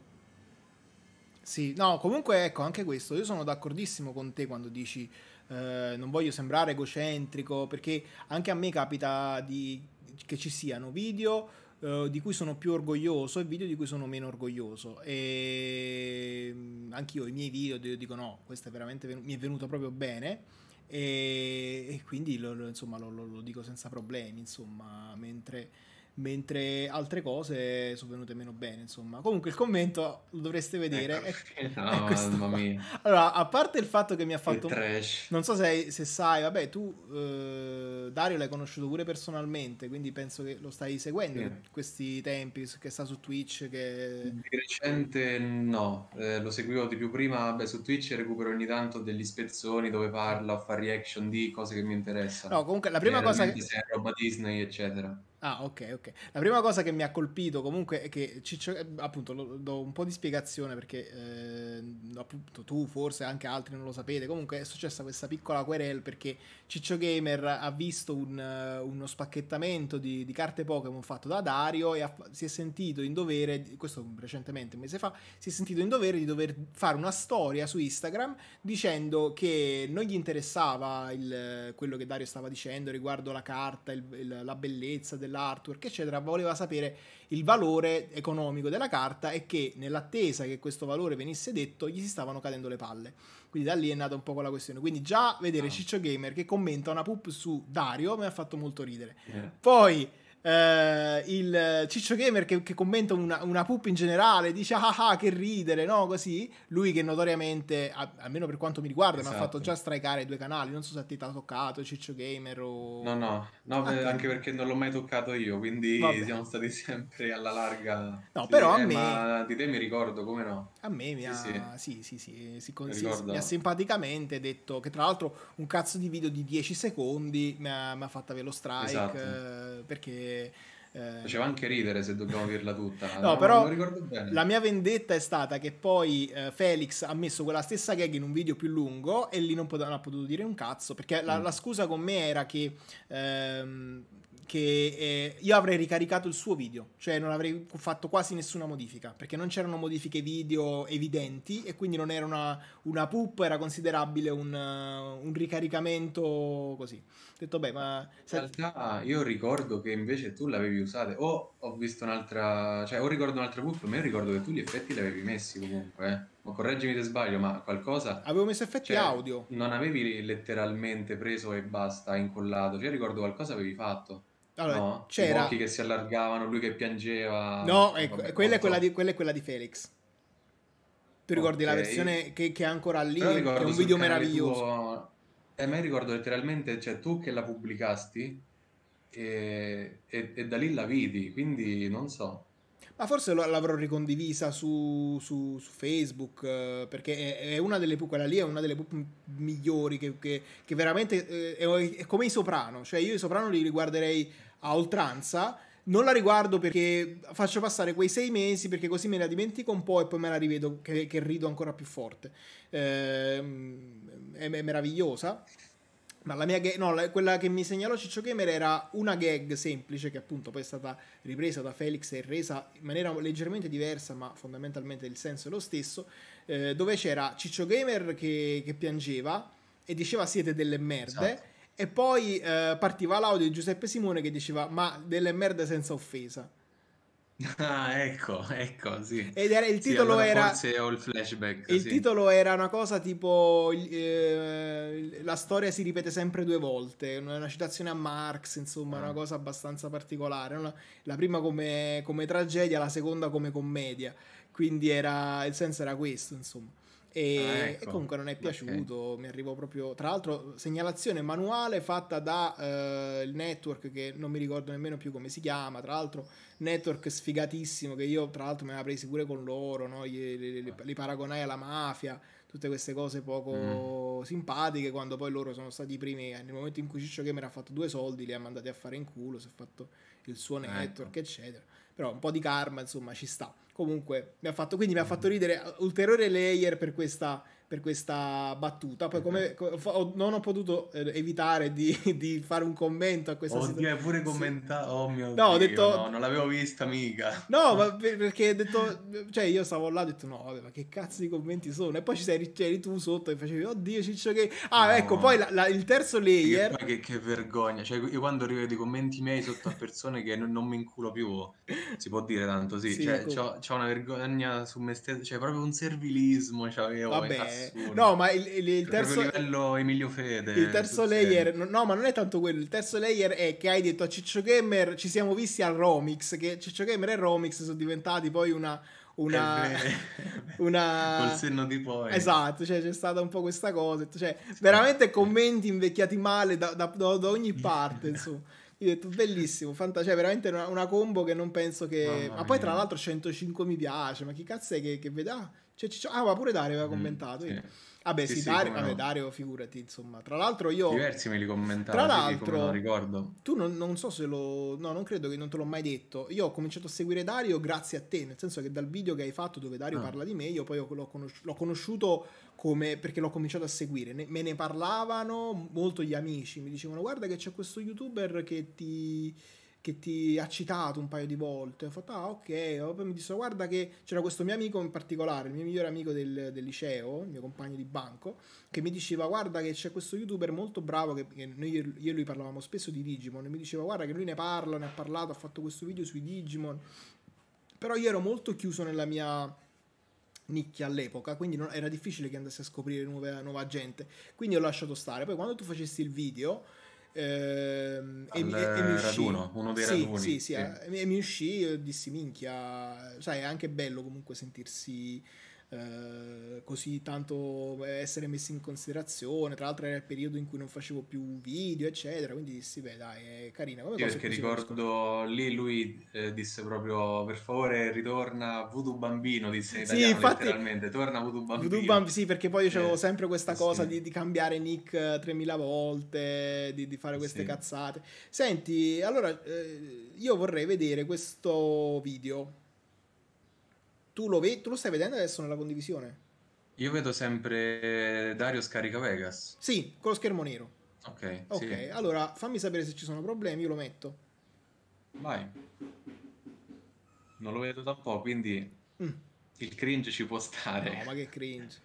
Sì, no, comunque ecco, anche questo, io sono d'accordissimo con te quando dici eh, non voglio sembrare egocentrico, perché anche a me capita di, che ci siano video eh, di cui sono più orgoglioso e video di cui sono meno orgoglioso. E mm, anch'io i miei video dico no, questo è veramente mi è venuto proprio bene. E, e quindi lo, lo, insomma lo, lo, dico senza problemi, insomma, mentre mentre altre cose sono venute meno bene, insomma. Comunque il commento lo dovreste vedere. Ecco, no, mamma mia. Allora, a parte il fatto che mi ha fatto... Non so se, se, sai, vabbè, tu eh, Dario l'hai conosciuto pure personalmente, quindi penso che lo stai seguendo sì. questi tempi, che sta su Twitch. Che... Di recente no, eh, lo seguivo di più prima, vabbè, su Twitch recupero ogni tanto degli spezzoni dove parla fa reaction di cose che mi interessano. No, comunque la prima cosa... Che... Se è roba Disney, eccetera. Ah, ok, ok. La prima cosa che mi ha colpito comunque è che Ciccio, eh, appunto, lo, do un po' di spiegazione perché eh, appunto tu, forse anche altri non lo sapete. Comunque è successa questa piccola querel perché Ciccio Gamer ha visto un, uno spacchettamento di, di, carte Pokémon fatto da Dario e ha, si è sentito in dovere, questo recentemente un mese fa, si è sentito in dovere di dover fare una storia su Instagram dicendo che non gli interessava il, quello che Dario stava dicendo riguardo la carta, il, il, la bellezza della dell'artwork, eccetera, voleva sapere il valore economico della carta e che nell'attesa che questo valore venisse detto gli si stavano cadendo le palle. Quindi da lì è nata un po' quella questione. Quindi già vedere oh. Ciccio Gamer che commenta una pup su Dario mi ha fatto molto ridere. Yeah. Poi Uh, il Ciccio Gamer che, che commenta una, una pup in generale dice ah ah che ridere no così. Lui che notoriamente a, almeno per quanto mi riguarda esatto. mi ha fatto già strikare due canali. Non so se a ti ha toccato Ciccio Gamer o no no, no ah, anche perché non l'ho mai toccato io quindi Vabbè. siamo stati sempre alla larga. No sì, però a eh, me ma di te mi ricordo come no? A me mi ha sì. sì sì, sì, sì mi ha simpaticamente detto che tra l'altro un cazzo di video di 10 secondi mi ha, mi ha fatto avere lo strike esatto. eh, perché eh... Faceva anche ridere se dobbiamo dirla tutta. no, no, però la mia vendetta è stata che poi eh, Felix ha messo quella stessa gag in un video più lungo e lì non, pot- non ha potuto dire un cazzo. Perché la, mm. la scusa con me era che. Ehm, che eh, io avrei ricaricato il suo video, cioè non avrei fatto quasi nessuna modifica, perché non c'erano modifiche video evidenti e quindi non era una, una pup, era considerabile un, un ricaricamento così detto, beh, ma... In realtà io ricordo che invece tu l'avevi usata, o ho visto un'altra, cioè o ricordo un'altra puff, ma io ricordo che tu gli effetti li avevi messi comunque, eh. Ma correggimi se sbaglio, ma qualcosa... Avevo messo effetti cioè, audio. Non avevi letteralmente preso e basta, incollato, cioè ricordo qualcosa avevi fatto. Allora, no? c'era... I occhi che si allargavano, lui che piangeva... No, ecco, Vabbè, quella, è quella di, quella è quella di Felix. Tu ricordi okay. la versione che, che, è ancora lì? È un video meraviglioso. Tuo eh, me ricordo letteralmente, cioè tu che la pubblicasti e, e, e da lì la vidi, quindi non so. Ma forse l'avrò ricondivisa su, su, su Facebook eh, perché è, è, una delle quella lì è una delle migliori che, che, che veramente eh, è, è, come i soprano, cioè io i soprano li riguarderei a oltranza. Non la riguardo perché faccio passare quei sei mesi perché così me la dimentico un po' e poi me la rivedo che, che rido ancora più forte. Eh, è, è meravigliosa. Ma la mia gag, no, la, quella che mi segnalò Ciccio Gamer era una gag semplice che appunto poi è stata ripresa da Felix e resa in maniera leggermente diversa, ma fondamentalmente il senso è lo stesso, eh, dove c'era Ciccio Gamer che, che, piangeva e diceva siete delle merde. Esatto. E poi eh, partiva l'audio di Giuseppe Simone che diceva ma delle merde senza offesa. Ah, ecco, ecco, sì. Ed era il titolo sì, allora era il flashback. Il sì. titolo era una cosa tipo eh, la storia si ripete sempre due volte, una citazione a Marx, insomma, ah. una cosa abbastanza particolare, la, la prima come, come, tragedia, la seconda come commedia. Quindi era il senso era questo, insomma. E, ah, ecco. e, comunque non è piaciuto. Okay. Mi arrivò proprio. Tra l'altro, segnalazione manuale fatta da eh, il network che non mi ricordo nemmeno più come si chiama. Tra l'altro, network sfigatissimo che io, tra l'altro, me la presi pure con loro. No? Li, li, li, li, paragonai alla mafia. Tutte queste cose poco mm. simpatiche. Quando poi loro sono stati i primi. Nel momento in cui Ciccio Gamer ha fatto due soldi, li ha mandati a fare in culo. Si è fatto il suo ecco. network, ecco. eccetera. Però un po' di karma, insomma, ci sta. Comunque, mi ha fatto, quindi mi ha fatto ridere ulteriore layer per questa, per questa battuta. Poi, come ho, non ho potuto eh, evitare di, di, fare un commento a questa Oddio, situazione. hai pure commentato. Oh mio no, Dio, ho detto... no, non l'avevo vista mica. No, ma perché ho detto, cioè io stavo là ho detto no, vabbè, ma che cazzo di commenti sono? E poi ci sei, c'eri tu sotto e facevi, oddio, ciccio che... Ah, no. ecco, poi la, la, il terzo layer... Che, che, che, vergogna, cioè io quando rivedo i commenti miei sotto a persone che non, non mi inculo più, si può dire tanto, sì, sì cioè c'ho, c'ho, una vergogna su me stesso, cioè proprio un servilismo, cioè, vabbè, no, ma il, il, il terzo... livello Emilio Fede. Il terzo layer, serio. no, ma non è tanto quello, il terzo layer è che hai detto a Ciccio Gamer, ci siamo visti al Romix, che Ciccio Gamer e Romix sono diventati poi una una, una... col senno di poi. Esatto cioè c'è stata un po' questa cosa cioè veramente commenti invecchiati male da, da, da, da ogni parte insomma. Io ho detto bellissimo fanta- cioè veramente una, una, combo che non penso che ma poi tra l'altro 105 mi piace ma chi cazzo è che, che vede ah, cioè, ah ma pure Dario aveva commentato mm, sì. Vabbè, sì, sì, Dario, vabbè, no. Dario, figurati, insomma. Tra l'altro io... Diversi me li commentavo, tra l'altro, non ricordo. Tu non, non, so se lo... No, non credo che non te l'ho mai detto. Io ho cominciato a seguire Dario grazie a te, nel senso che dal video che hai fatto dove Dario ah. parla di me, io poi l'ho, conosci- l'ho conosciuto come... perché l'ho cominciato a seguire. Ne- me ne parlavano molto gli amici, mi dicevano guarda che c'è questo youtuber che ti che ti ha citato un paio di volte. Ho fatto, ah, ok. Poi mi disse, guarda che c'era questo mio amico in particolare, il mio migliore amico del, del, liceo, il mio compagno di banco, che mi diceva, guarda che c'è questo youtuber molto bravo, che, che noi, io e lui parlavamo spesso di Digimon, e mi diceva, guarda che lui ne parla, ne ha parlato, ha fatto questo video sui Digimon. Però io ero molto chiuso nella mia nicchia all'epoca, quindi non, era difficile che andassi a scoprire nuove, nuova gente. Quindi ho lasciato stare. Poi quando tu facessi il video Ehm, e, e, e, mi uscì. raduno, uno dei sì, raduni. Sì, sì, sì. Eh, e mi uscì e dissi minchia, sai, è anche bello comunque sentirsi eh, così tanto essere messi in considerazione. Tra l'altro era il periodo in cui non facevo più video, eccetera. Quindi dissi, beh, dai, è carina come cosa. Perché ricordo lì lui eh, disse proprio per favore ritorna Voodoo Bambino, disse in italiano sì, infatti, letteralmente, torna Voodoo Bambino. Voodoo Bambino, sì, perché poi io avevo eh, sempre questa cosa sì. di, di, cambiare nick 3000 volte, di, di fare queste sì. cazzate. Senti, allora eh, io vorrei vedere questo video tu lo, vedi, tu lo stai vedendo adesso nella condivisione? Io vedo sempre Dario scarica Vegas. Sì, con lo schermo nero. Ok. Ok, sì. allora fammi sapere se ci sono problemi, io lo metto. Vai. Non lo vedo da un po', quindi mm. il cringe ci può stare. No, ma che cringe.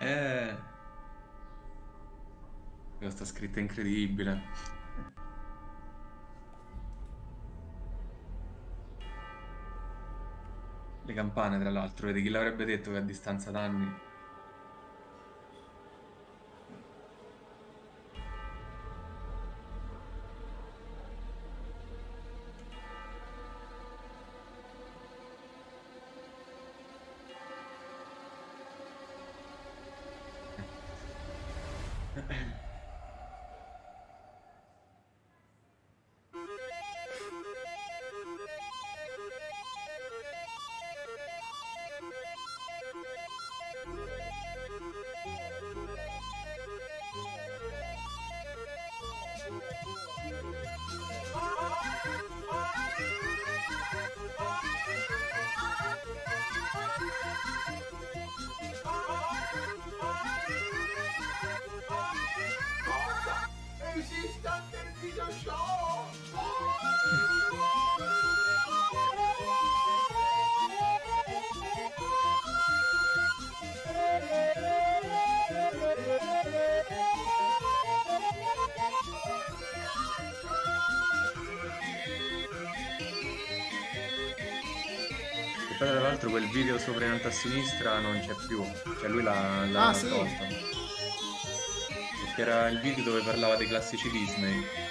Eh. Questa scritta incredibile. Le campane, tra l'altro, vedi chi l'avrebbe detto che a distanza d'anni l'altro quel video sopra in alto a sinistra non c'è più, cioè lui l'ha, l'ha ah, sì. Perché era il video dove parlava dei classici Disney.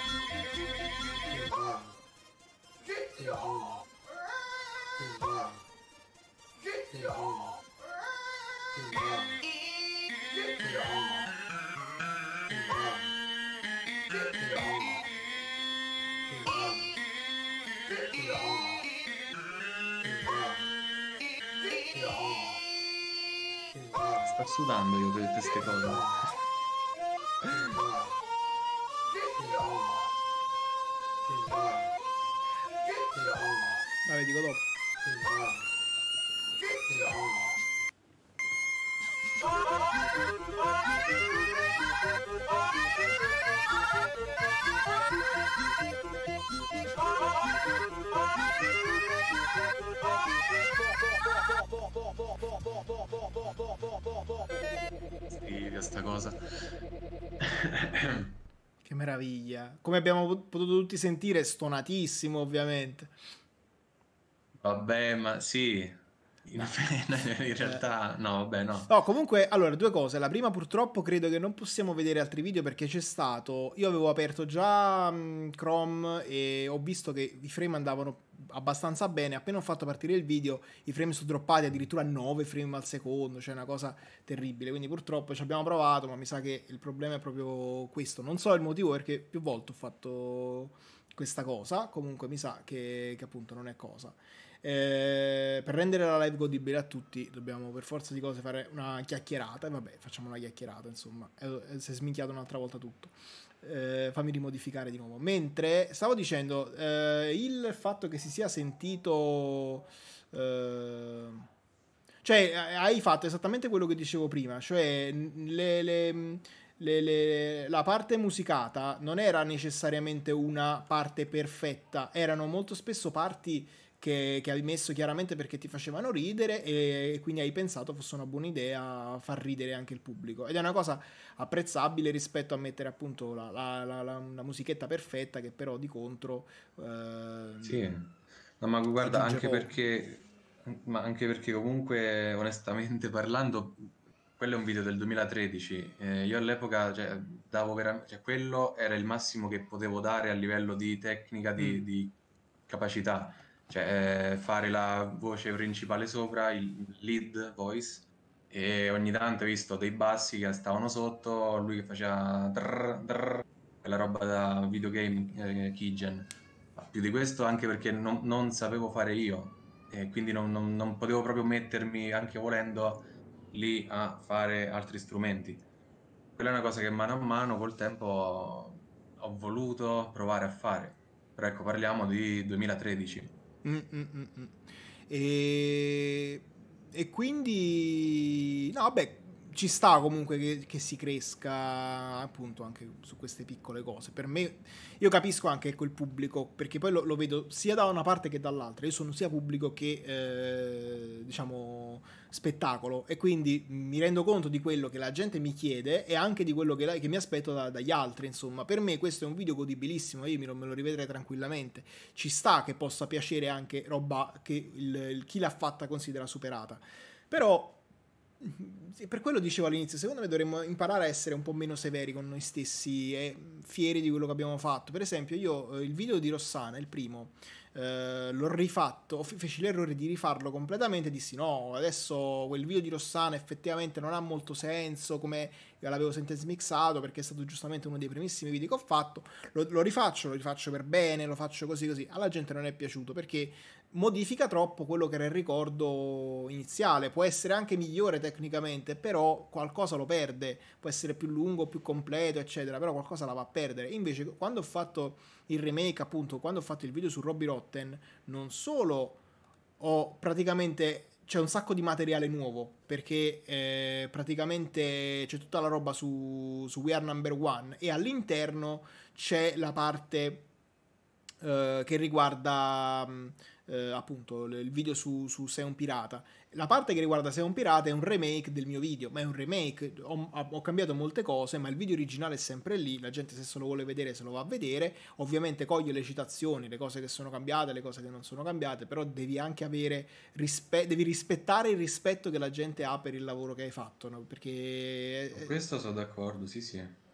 Che meraviglia. Come abbiamo potuto tutti sentire, stonatissimo ovviamente. Vabbè, ma sì, in, realtà, no, vabbè, no. No, comunque, allora, due cose. La prima, purtroppo, credo che non possiamo vedere altri video perché c'è stato. Io avevo aperto già um, Chrome e ho visto che i frame andavano abbastanza bene. Appena ho fatto partire il video, i frame sono droppati addirittura a 9 frame al secondo, cioè una cosa terribile. Quindi, purtroppo ci abbiamo provato, ma mi sa che il problema è proprio questo. Non so il motivo perché più volte ho fatto questa cosa. Comunque, mi sa che, che appunto non è cosa. Eh, per rendere la live godibile a tutti dobbiamo per forza di cose fare una chiacchierata. E vabbè facciamo una chiacchierata insomma. Eh, si è sminchiato un'altra volta tutto. Eh, fammi rimodificare di nuovo. Mentre stavo dicendo eh, il fatto che si sia sentito eh, cioè hai fatto esattamente quello che dicevo prima cioè le, le le, le, la parte musicata non era necessariamente una parte perfetta, erano molto spesso parti che, che, hai messo chiaramente perché ti facevano ridere e, e, quindi hai pensato fosse una buona idea far ridere anche il pubblico. Ed è una cosa apprezzabile rispetto a mettere appunto la, la, la, la musichetta perfetta che però di contro eh, sì. No, ma guarda anche perché, ma anche perché comunque onestamente parlando quello è un video del 2013 eh, io all'epoca cioè, davo veramente cioè, quello era il massimo che potevo dare a livello di tecnica di, mm. di capacità cioè fare la voce principale sopra, il lead voice, e ogni tanto ho visto dei bassi che stavano sotto, lui che faceva drrr, drrr, la roba da videogame eh, keygen. Ma più di questo anche perché non, non sapevo fare io, e quindi non, non, non potevo proprio mettermi, anche volendo, lì a fare altri strumenti. Quella è una cosa che mano a mano col tempo ho, ho voluto provare a fare. Però ecco, parliamo di 2013. Mm, mm, mm, e... e quindi, no, vabbè, ci sta comunque che, che, si cresca appunto anche su queste piccole cose. Per me, io capisco anche quel pubblico, perché poi lo, lo vedo sia da una parte che dall'altra. Io sono sia pubblico che, eh, diciamo, spettacolo e quindi mi rendo conto di quello che la gente mi chiede e anche di quello che, che mi aspetto da, dagli altri. Insomma, per me questo è un video godibilissimo, io me lo, me lo rivedrei tranquillamente. Ci sta che possa piacere anche roba che il, il, chi l'ha fatta considera superata. Però per quello dicevo all'inizio, secondo me dovremmo imparare a essere un po' meno severi con noi stessi e fieri di quello che abbiamo fatto. Per esempio, io eh, il video di Rossana, il primo, eh, l'ho rifatto, feci l'errore di rifarlo completamente e dissi no, adesso quel video di Rossana effettivamente non ha molto senso come l'avevo sentence mixato perché è stato giustamente uno dei primissimi video che ho fatto, lo, lo rifaccio, lo rifaccio per bene, lo faccio così così, alla gente non è piaciuto perché modifica troppo quello che era il ricordo iniziale. Può essere anche migliore tecnicamente, però qualcosa lo perde. Può essere più lungo, più completo, eccetera, però qualcosa la va a perdere. Invece, quando ho fatto il remake, appunto, quando ho fatto il video su Robbie Rotten, non solo ho praticamente c'è un sacco di materiale nuovo perché eh, praticamente c'è tutta la roba su, su We Are Number One e all'interno c'è la parte eh, che riguarda eh, appunto il video su, su Sei un pirata. La parte che riguarda Sei un pirata è un remake del mio video, ma è un remake, ho, ho, cambiato molte cose, ma il video originale è sempre lì, la gente se se lo vuole vedere se lo va a vedere, ovviamente coglie le citazioni, le cose che sono cambiate, le cose che non sono cambiate, però devi anche avere rispe- devi rispettare il rispetto che la gente ha per il lavoro che hai fatto, no? perché... Con questo sono d'accordo, sì sì.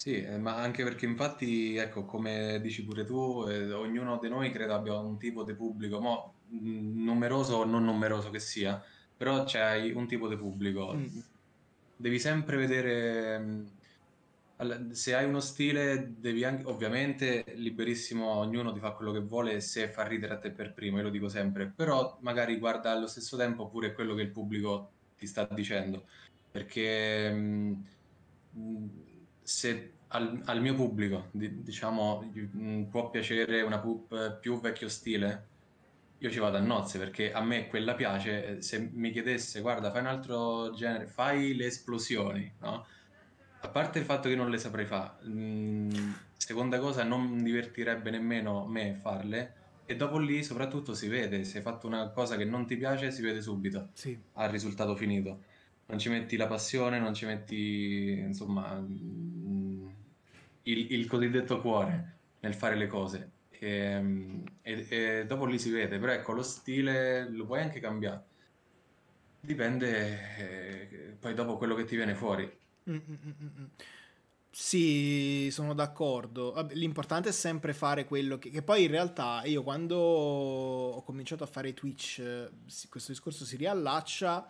Sì, eh, ma anche perché infatti, ecco, come dici pure tu, eh, ognuno di noi credo abbia un tipo di pubblico, mo, mh, numeroso o non numeroso che sia, però c'hai un tipo di pubblico. Mm. Devi sempre vedere, mh, se hai uno stile, devi anche, ovviamente, liberissimo, ognuno ti fa quello che vuole se fa ridere a te per primo, io lo dico sempre, però magari guarda allo stesso tempo pure quello che il pubblico ti sta dicendo, perché... Mh, se al, al mio pubblico, di, diciamo, può piacere una pup più vecchio stile, io ci vado a nozze perché a me quella piace. Se mi chiedesse, guarda, fai un altro genere, fai le esplosioni, no? A parte il fatto che non le saprei fare, mm, seconda cosa, non divertirebbe nemmeno me farle. E dopo lì, soprattutto, si vede. Se hai fatto una cosa che non ti piace, si vede subito Sì. al risultato finito. Non ci metti la passione, non ci metti, insomma, mm, il, il cosiddetto cuore nel fare le cose. E, e- e dopo lì si vede, però ecco, lo stile lo puoi anche cambiare. Dipende, eh, poi dopo quello che ti viene fuori. Mm, mm, mm, mm, mm. Sì, sono d'accordo. L'importante è sempre fare quello che, che poi in realtà io quando ho cominciato a fare Twitch, eh, questo discorso si riallaccia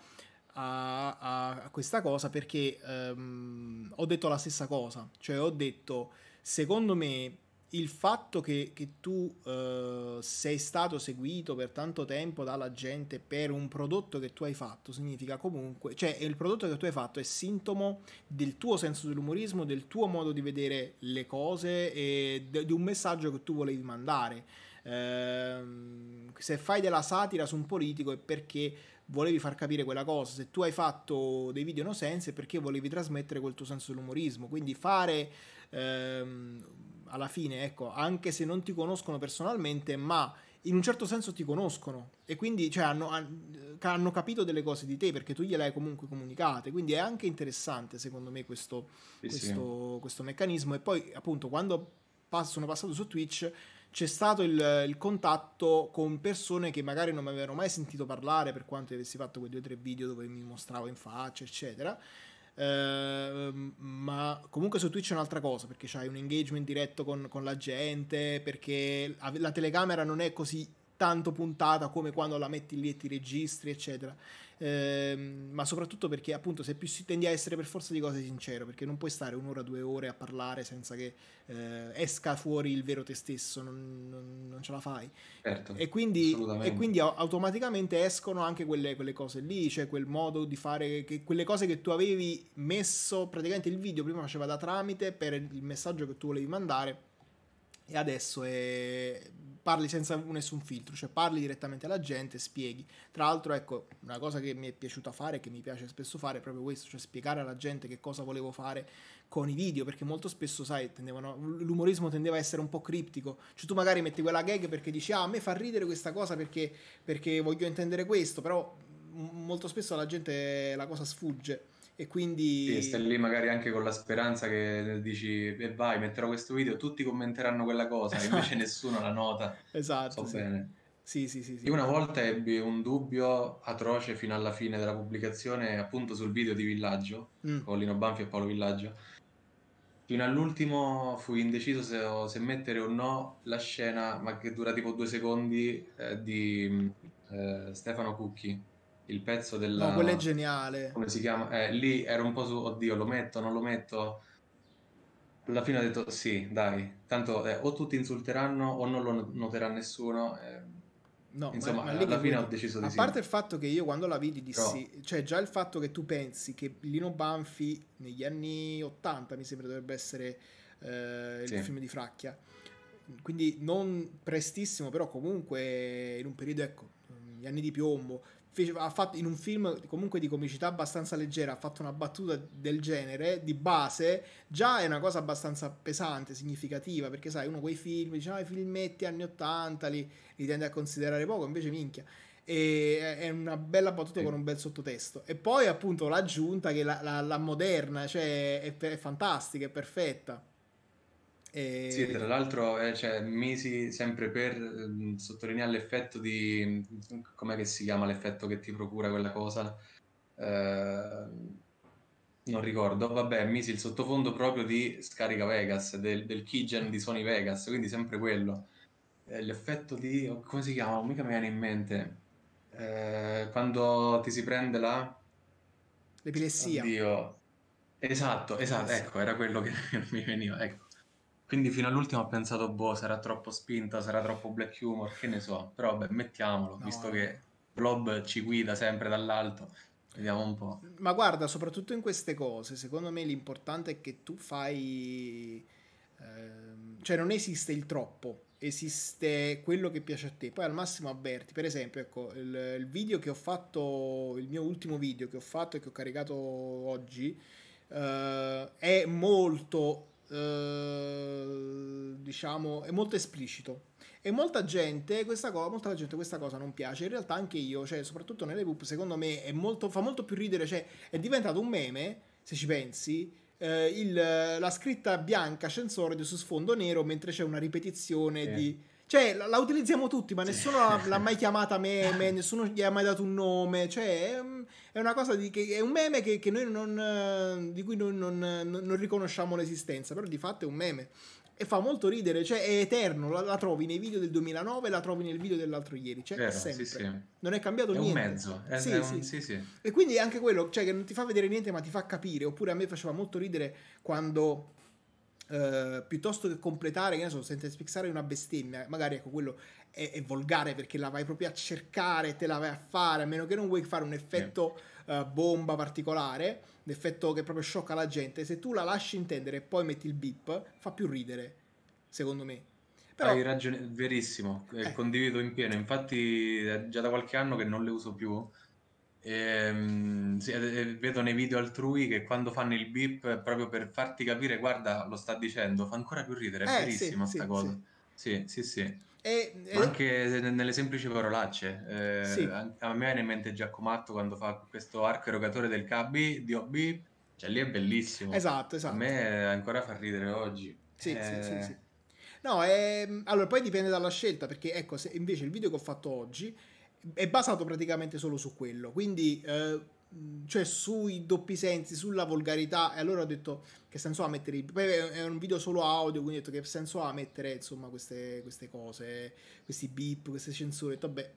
a, a- questa cosa perché ehm, ho detto la stessa cosa, cioè ho detto, secondo me il fatto che, che tu eh, sei stato seguito per tanto tempo dalla gente per un prodotto che tu hai fatto significa comunque, cioè il prodotto che tu hai fatto è sintomo del tuo senso dell'umorismo, del tuo modo di vedere le cose e de- di un messaggio che tu volevi mandare. Ehm, se fai della satira su un politico è perché volevi far capire quella cosa. Se tu hai fatto dei video no sense è perché volevi trasmettere quel tuo senso dell'umorismo. Quindi fare ehm, alla fine, ecco, anche se non ti conoscono personalmente, ma in un certo senso ti conoscono e quindi cioè, hanno, han- hanno capito delle cose di te perché tu gliele hai comunque comunicate. Quindi è anche interessante, secondo me, questo, Sì, sì. questo, questo meccanismo. E poi, appunto, quando pass- sono passato su Twitch c'è stato il, il contatto con persone che magari non mi avevano mai sentito parlare per quanto avessi fatto quei due o tre video dove mi mostravo in faccia, eccetera. Ehm, ma comunque su Twitch è un'altra cosa perché c'hai un engagement diretto con, con la gente, perché la telecamera non è così tanto puntata come quando la metti lì e ti registri, eccetera. Ehm, ma soprattutto perché appunto sei più, tendi a essere per forza di cose sincero, perché non puoi stare un'ora, due ore a parlare senza che eh, esca fuori il vero te stesso, non, non- non ce la fai. Certo, E quindi, e quindi au- automaticamente escono anche quelle, quelle cose lì, cioè quel modo di fare, che, quelle cose che tu avevi messo, praticamente il video prima faceva da tramite per il messaggio che tu volevi mandare e adesso è- parli senza nessun filtro, cioè parli direttamente alla gente, spieghi. Tra l'altro, ecco, una cosa che mi è piaciuta fare, che mi piace spesso fare, è proprio questo, cioè spiegare alla gente che cosa volevo fare con i video, perché molto spesso, sai, tendevano- l'umorismo tendeva a essere un po' criptico. Cioè tu magari metti quella gag perché dici, ah, a me fa ridere questa cosa perché, perché voglio intendere questo, però molto spesso alla gente la cosa sfugge e Sì, e stai quindi... lì magari anche con la speranza che dici, e vai, metterò questo video, tutti commenteranno quella cosa, e invece Esatto, nessuno la nota. So esatto, sì. bene. Sì, sì, sì, Io sì. una volta ebbi un dubbio atroce fino alla fine della pubblicazione, appunto sul video di Villaggio, Mm, con Lino Banfi e Paolo Villaggio. Fino all'ultimo fui indeciso se, se mettere o no la scena, ma che dura tipo due secondi, eh, di mh, eh, Stefano Cucchi, il pezzo No, quello è geniale. come si chiama? Eh, lì ero un po' su, oddio, lo metto, non lo metto? Alla fine ho detto sì, dai, tanto eh, o tutti insulteranno o non lo noterà nessuno. eh, No, ma, insomma, ma che alla fine ho deciso di A sì. parte il fatto che io quando la vidi Però, dissi, cioè già il fatto che tu pensi che Lino Banfi negli anni 80 mi sembra dovrebbe essere eh, il sì, film di Fracchia, quindi non prestissimo, però comunque in un periodo, ecco, gli anni di piombo, ha fatto in un film comunque di comicità abbastanza leggera, ha fatto una battuta del genere, di base, già è una cosa abbastanza pesante, significativa, perché sai, uno quei film, dice, ah, i filmetti anni 80 li, li tende a considerare poco, invece minchia. E è una bella battuta con sì. un bel sottotesto. E poi appunto l'aggiunta che la, la- la moderna, cioè è, è fantastica, è perfetta. Sì, tra E... l'altro, eh, cioè, misi sempre per ehm, sottolineare l'effetto di... com'è che si chiama l'effetto che ti procura quella cosa? Eh, non ricordo. Vabbè, misi il sottofondo proprio di Scarica Vegas, del, del keygen di Sony Vegas, quindi sempre quello. Eh, l'effetto di... oh, come si chiama? Mica mi viene in mente. Eh, quando ti si prende la... L'epilessia. Oddio. Esatto, esatto, ecco, era quello che mi veniva, ecco. Quindi fino all'ultimo ho pensato, boh, sarà troppo spinta, sarà troppo black humor, che ne so. Però vabbè, mettiamolo, No, visto no. che Blob ci guida sempre dall'alto. Vediamo un po'. Ma guarda, soprattutto in queste cose, secondo me l'importante è che tu fai... ehm, cioè non esiste il troppo, esiste quello che piace a te, poi al massimo avverti. Per esempio, ecco, il, il video che ho fatto, il mio ultimo video che ho fatto e che ho caricato oggi, uh, è molto, uh, diciamo, è molto esplicito. E molta gente, questa cosa, molta gente questa cosa non piace. In realtà anche io, cioè, soprattutto nelle poop, secondo me molto, fa molto più ridere. Cioè, è diventato un meme, se ci pensi eh, il, la scritta bianca ascensore su sfondo nero mentre c'è una ripetizione sì. di... Cioè, la, la, utilizziamo tutti, ma nessuno l'ha, l'ha, mai chiamata meme, nessuno gli ha mai dato un nome. Cioè, è, una cosa di, che, è un meme che, che noi non, di cui noi non, non, non riconosciamo l'esistenza, però di fatto è un meme e fa molto ridere, cioè è eterno, la, la, trovi nei video del 2009, la trovi nel video dell'altro ieri, cioè Vero, sempre. Sì, sì. Non è cambiato è niente. È un mezzo, è, sì, è un, sì. sì, E quindi anche quello, cioè che non ti fa vedere niente ma ti fa capire, oppure a me faceva molto ridere quando Uh, piuttosto che completare, che ne so, senza spixare una bestemmia, magari ecco quello è, è, volgare perché la vai proprio a cercare, te la vai a fare, a meno che non vuoi fare un effetto yeah. uh, bomba particolare, un effetto che proprio sciocca la gente. Se tu la lasci intendere e poi metti il beep, fa più ridere, secondo me. Però... Hai ragione, verissimo, eh. condivido in pieno. Infatti, è già da qualche anno che non le uso più ehm, sì, vedo nei video altrui che quando fanno il beep proprio per farti capire, guarda, lo sta dicendo, fa ancora più ridere, è eh, verissima sì, sì, cosa. Sì, sì, sì. E, Ma anche nelle semplici parolacce. Eh, sì. a, a me viene in mente Giacomatto quando fa questo arco erogatore del KB, di OB, cioè lì è bellissimo. Esatto, esatto. A me ancora fa ridere oggi. Sì, eh... sì, sì, sì. No, è... allora poi dipende dalla scelta, perché ecco, se invece il video che ho fatto oggi è basato praticamente solo su quello. Quindi, eh, cioè sui doppi sensi, sulla volgarità. E allora ho detto che senso ha mettere. Poi è un video solo audio, quindi ho detto che senso ha mettere insomma queste, queste cose, questi beep, queste censure. Ho detto, vabbè,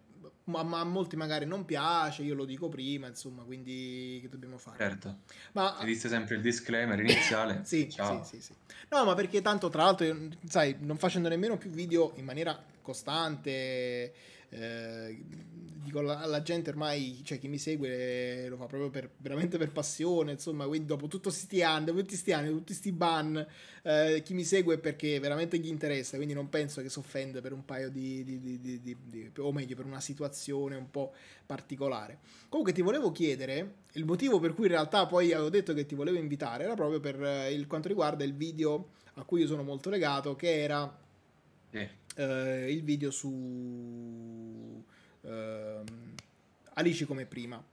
ma, ma, a molti magari non piace, io lo dico prima, insomma, quindi che dobbiamo fare? Certo. Ma esiste sempre il disclaimer iniziale. sì, Ciao. sì, sì, sì. No, ma perché tanto tra l'altro, sai, non facendo nemmeno più video in maniera costante eh, dico alla, gente ormai, cioè chi mi segue lo fa proprio per, veramente per passione, insomma, quindi dopo tutti questi anni, dopo tutti questi anni, tutti questi ban, eh, chi mi segue perché veramente gli interessa, quindi non penso che si offende per un paio di, di, di, di, o meglio per una situazione un po' particolare. Comunque ti volevo chiedere, il motivo per cui in realtà poi avevo detto che ti volevo invitare era proprio per eh, il, quanto riguarda il video a cui io sono molto legato, che era... Eh eh, il video su eh, Alici come prima.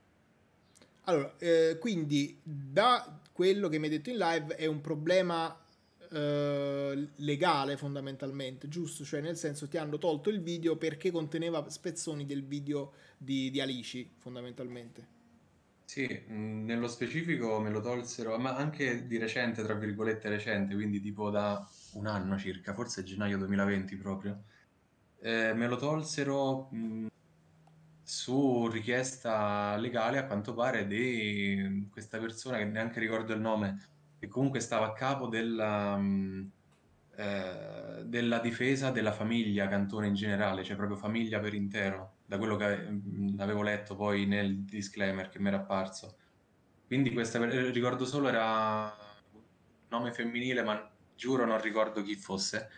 Allora, eh, quindi da quello che mi hai detto in live è un problema eh, legale fondamentalmente, giusto? Cioè nel senso ti hanno tolto il video perché conteneva spezzoni del video di, di Alici fondamentalmente. Sì, nello specifico me lo tolsero, ma anche di recente, tra virgolette recente, quindi tipo da un anno circa, forse gennaio 2020 proprio, eh, me lo tolsero mh, su richiesta legale a quanto pare di questa persona che neanche ricordo il nome, che comunque stava a capo della, mh, eh, della difesa della famiglia Cantone in generale, cioè proprio famiglia per intero, da quello che mh, avevo letto poi nel disclaimer che mi era apparso. Quindi questa, ricordo solo era nome femminile, ma giuro non ricordo chi fosse.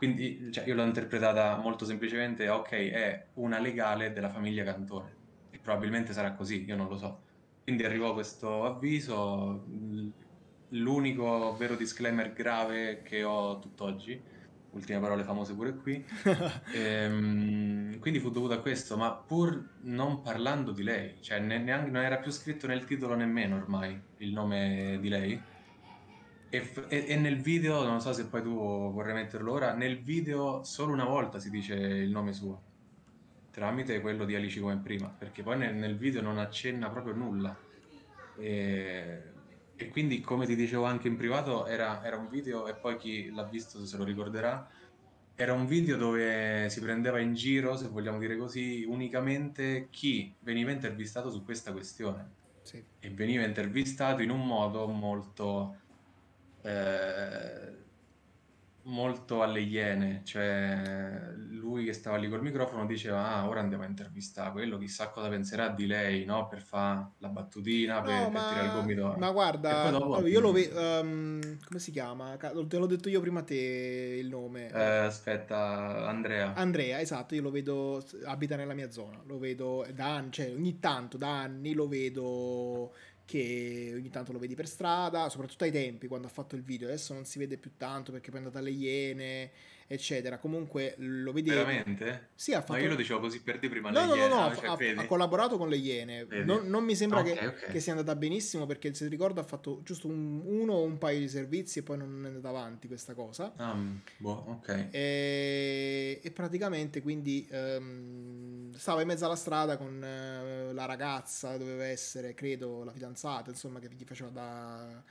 Quindi cioè, io l'ho interpretata molto semplicemente, ok, è una legale della famiglia Cantone. E probabilmente sarà così, io non lo so. Quindi arrivò questo avviso, l'unico vero disclaimer grave che ho tutt'oggi, ultime parole famose pure qui. ehm, quindi fu dovuto a questo, ma pur non parlando di lei, cioè neanche, non era più scritto nel titolo nemmeno ormai il nome di lei e, e, e, nel video, non so se poi tu vorrai metterlo ora, nel video solo una volta si dice il nome suo, tramite quello di Alici come prima, perché poi nel, nel video non accenna proprio nulla. E, e, quindi, come ti dicevo anche in privato, era, era un video, e poi chi l'ha visto se lo ricorderà, era un video dove si prendeva in giro, se vogliamo dire così, unicamente chi veniva intervistato su questa questione. Sì. E veniva intervistato in un modo molto eh, molto alle iene, cioè lui che stava lì col microfono diceva ah ora andiamo a intervistare quello, chissà cosa penserà di lei, no? Per fare la battutina, per, No, per tirare il ma, gomito. ma guarda, dopo, allora, io lo vedo. come si chiama? Te l'ho detto io prima te il nome. Eh, aspetta, Andrea, Andrea, esatto, io lo vedo, abita nella mia zona, lo vedo da anni, cioè ogni tanto, da anni lo vedo che ogni tanto lo vedi per strada, soprattutto ai tempi quando ha fatto il video, adesso non si vede più tanto perché poi è andato alle Iene, eccetera. Comunque lo vedevo. veramente? Sì, ha No, io lo fatto... dicevo così per di prima No, no, no, iene, no, ha, cioè ha- ha collaborato con le Iene. Non, non mi sembra Ok, che, che ok. sia andata benissimo perché se ricordo ha fatto giusto un- uno o un paio di servizi e poi non è andata avanti questa cosa. Ah, boh, ok. E, e praticamente quindi ehm, stava in mezzo alla strada con eh, la ragazza, doveva essere, credo, la fidanzata, insomma, che gli faceva da,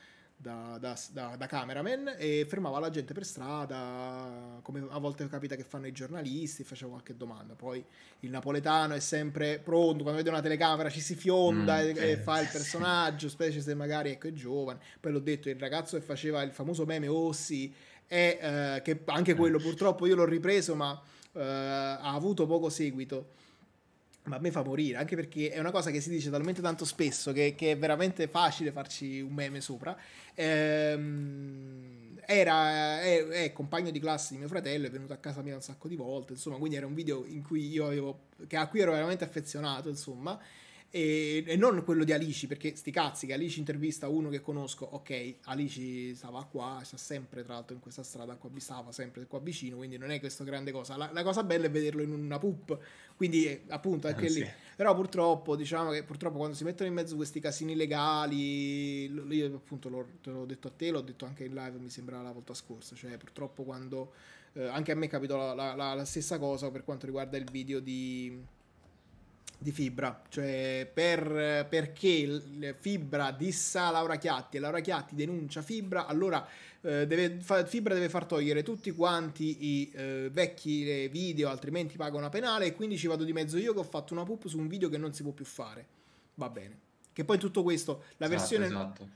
da, da, da- da cameraman e fermava la gente per strada, come a volte capita che fanno i giornalisti, e faceva qualche domanda. Poi il napoletano è sempre pronto, quando vede una telecamera ci si fionda Mm, e, e sì, fa il sì, sì. personaggio, specie se magari ecco, è giovane. Poi l'ho detto, il ragazzo che faceva il famoso meme Ossi e eh, che anche quello purtroppo io l'ho ripreso ma eh, ha avuto poco seguito ma a me fa morire anche perché è una cosa che si dice talmente tanto spesso che, che è veramente facile farci un meme sopra. Ehm, era è, è compagno di classe di mio fratello è venuto a casa mia un sacco di volte insomma quindi era un video in cui io avevo che a cui ero veramente affezionato insomma e, e non quello di Alici, perché sti cazzi che Alici intervista uno che conosco, ok, Alici stava qua, sta sempre tra l'altro in questa strada qua, stava sempre qua vicino, quindi non è questa grande cosa. La, la cosa bella è vederlo in una pup, quindi eh, appunto anche Eh, lì. sì. Però purtroppo, diciamo che purtroppo quando si mettono in mezzo questi casini legali, io appunto l'ho, te l'ho detto a te, l'ho detto anche in live, mi sembra la volta scorsa, cioè purtroppo quando... eh, anche a me capitò la- la- la stessa cosa per quanto riguarda il video di di Fibra, cioè per, perché Fibra dissa Laura Chiatti e Laura Chiatti denuncia Fibra, allora eh, deve fa- Fibra deve far togliere tutti quanti i eh, vecchi video, altrimenti paga una penale e quindi ci vado di mezzo io che ho fatto una pup su un video che non si può più fare. Va bene. Che poi tutto questo, la Esatto, versione, esatto.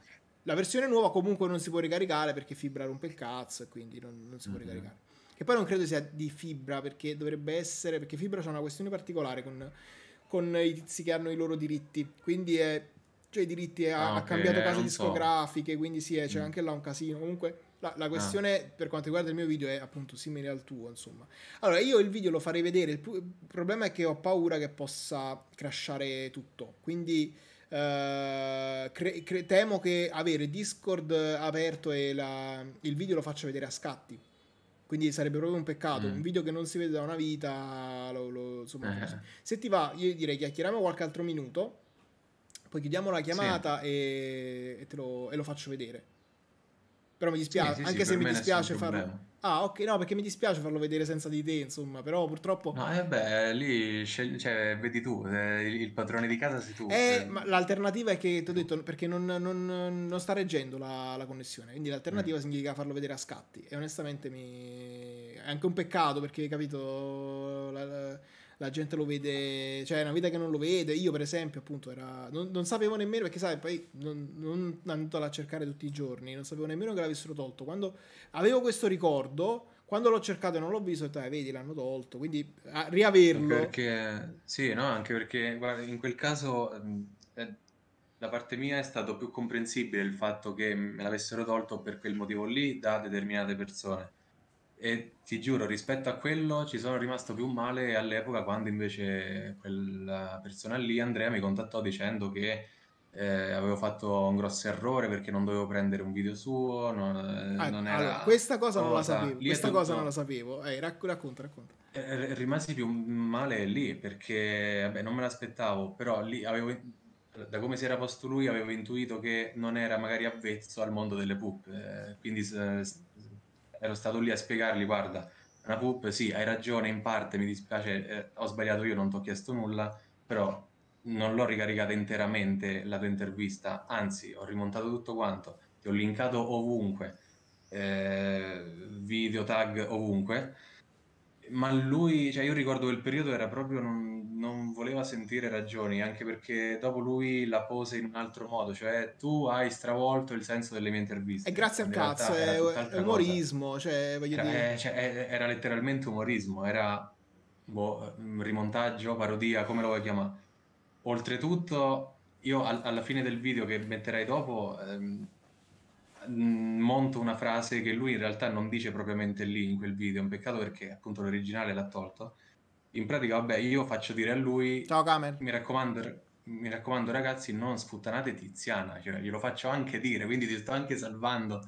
la versione nuova comunque non si può ricaricare perché Fibra rompe il cazzo e quindi non, non si può Mhm. ricaricare. Che poi non credo sia di Fibra perché dovrebbe essere, perché Fibra c'ha una questione particolare con, con i tizi che hanno i loro diritti, quindi è, cioè i diritti ha, Ah, ha ok, cambiato case discografiche, quindi sì, eh, c'è Mm. anche là un casino. Comunque la, la Ah, questione per quanto riguarda il mio video è appunto simile al tuo, insomma. Allora io il video lo farei vedere, il, pu- il problema è che ho paura che possa crashare tutto, quindi eh, cre- cre- temo che avere Discord aperto e la- il video lo faccia vedere a scatti. Quindi sarebbe proprio un peccato. Un mm, video che non si vede da una vita. lo- lo- insomma, eh, se ti va, io direi chiacchieriamo qualche altro minuto. Poi chiudiamo la sì, chiamata e, e te lo, e lo faccio vedere. Però mi dispiace, sì, sì, anche se mi dispiace farlo. Ah, ok, no, perché mi dispiace farlo vedere senza di te, insomma. Però purtroppo. No, e beh, lì scegli, cioè, vedi tu, eh, il, il padrone di casa sei tu. Eh, eh, ma l'alternativa è che ti ho detto perché non, non- non sta reggendo la, la connessione. Quindi l'alternativa mm, significa farlo vedere a scatti. E onestamente mi... è anche un peccato perché, capito, la, la- la gente lo vede, cioè è una vita che non lo vede. Io, per esempio, appunto, era, non, non sapevo nemmeno perché, sai, poi non, non andato a cercare tutti i giorni, non sapevo nemmeno che l'avessero tolto. Quando avevo questo ricordo, quando l'ho cercato e non l'ho visto, ho detto, eh, vedi, l'hanno tolto. Quindi a- riaverlo. perché, sì, no, anche perché guarda, in quel caso ehm, eh, da parte mia è stato più comprensibile il fatto che me l'avessero tolto per quel motivo lì da determinate persone. E ti giuro, rispetto a quello ci sono rimasto più male all'epoca quando invece quella persona lì, Andrea, mi contattò dicendo che eh, avevo fatto un grosso errore perché non dovevo prendere un video suo, non, eh, Ah, non allora, era questa cosa non la cosa. sapevo. Lì Questa cosa non la sapevo. Eh, racc- racconta, racconta. Eh, rimasi più male lì perché vabbè, non me l'aspettavo, però lì avevo, da come si era posto lui, avevo intuito che non era magari avvezzo al mondo delle pup, eh, quindi ero stato lì a spiegargli: guarda, una pup, sì, hai ragione, in parte mi dispiace, eh, ho sbagliato io, non ti ho chiesto nulla, però non l'ho ricaricata interamente la tua intervista, anzi, ho rimontato tutto quanto, ti ho linkato ovunque, eh, video tag ovunque. Ma lui, cioè io ricordo quel periodo era proprio non, non voleva sentire ragioni, anche perché dopo lui la pose in un altro modo, cioè tu hai stravolto il senso delle mie interviste. È grazie al cazzo, è, è umorismo, cioè era, dire... Eh, cioè, era letteralmente umorismo, era boh, rimontaggio, parodia, come lo vuoi chiamare. Oltretutto, io al, alla fine del video che metterai dopo... Ehm, Mm, monto una frase che lui in realtà non dice propriamente lì in quel video, un peccato perché appunto l'originale l'ha tolto. In pratica, vabbè, io faccio dire a lui... Ciao Camer. Mi raccomando, mi raccomando ragazzi, non sputtanate Tiziana, cioè glielo faccio anche dire, quindi ti sto anche salvando,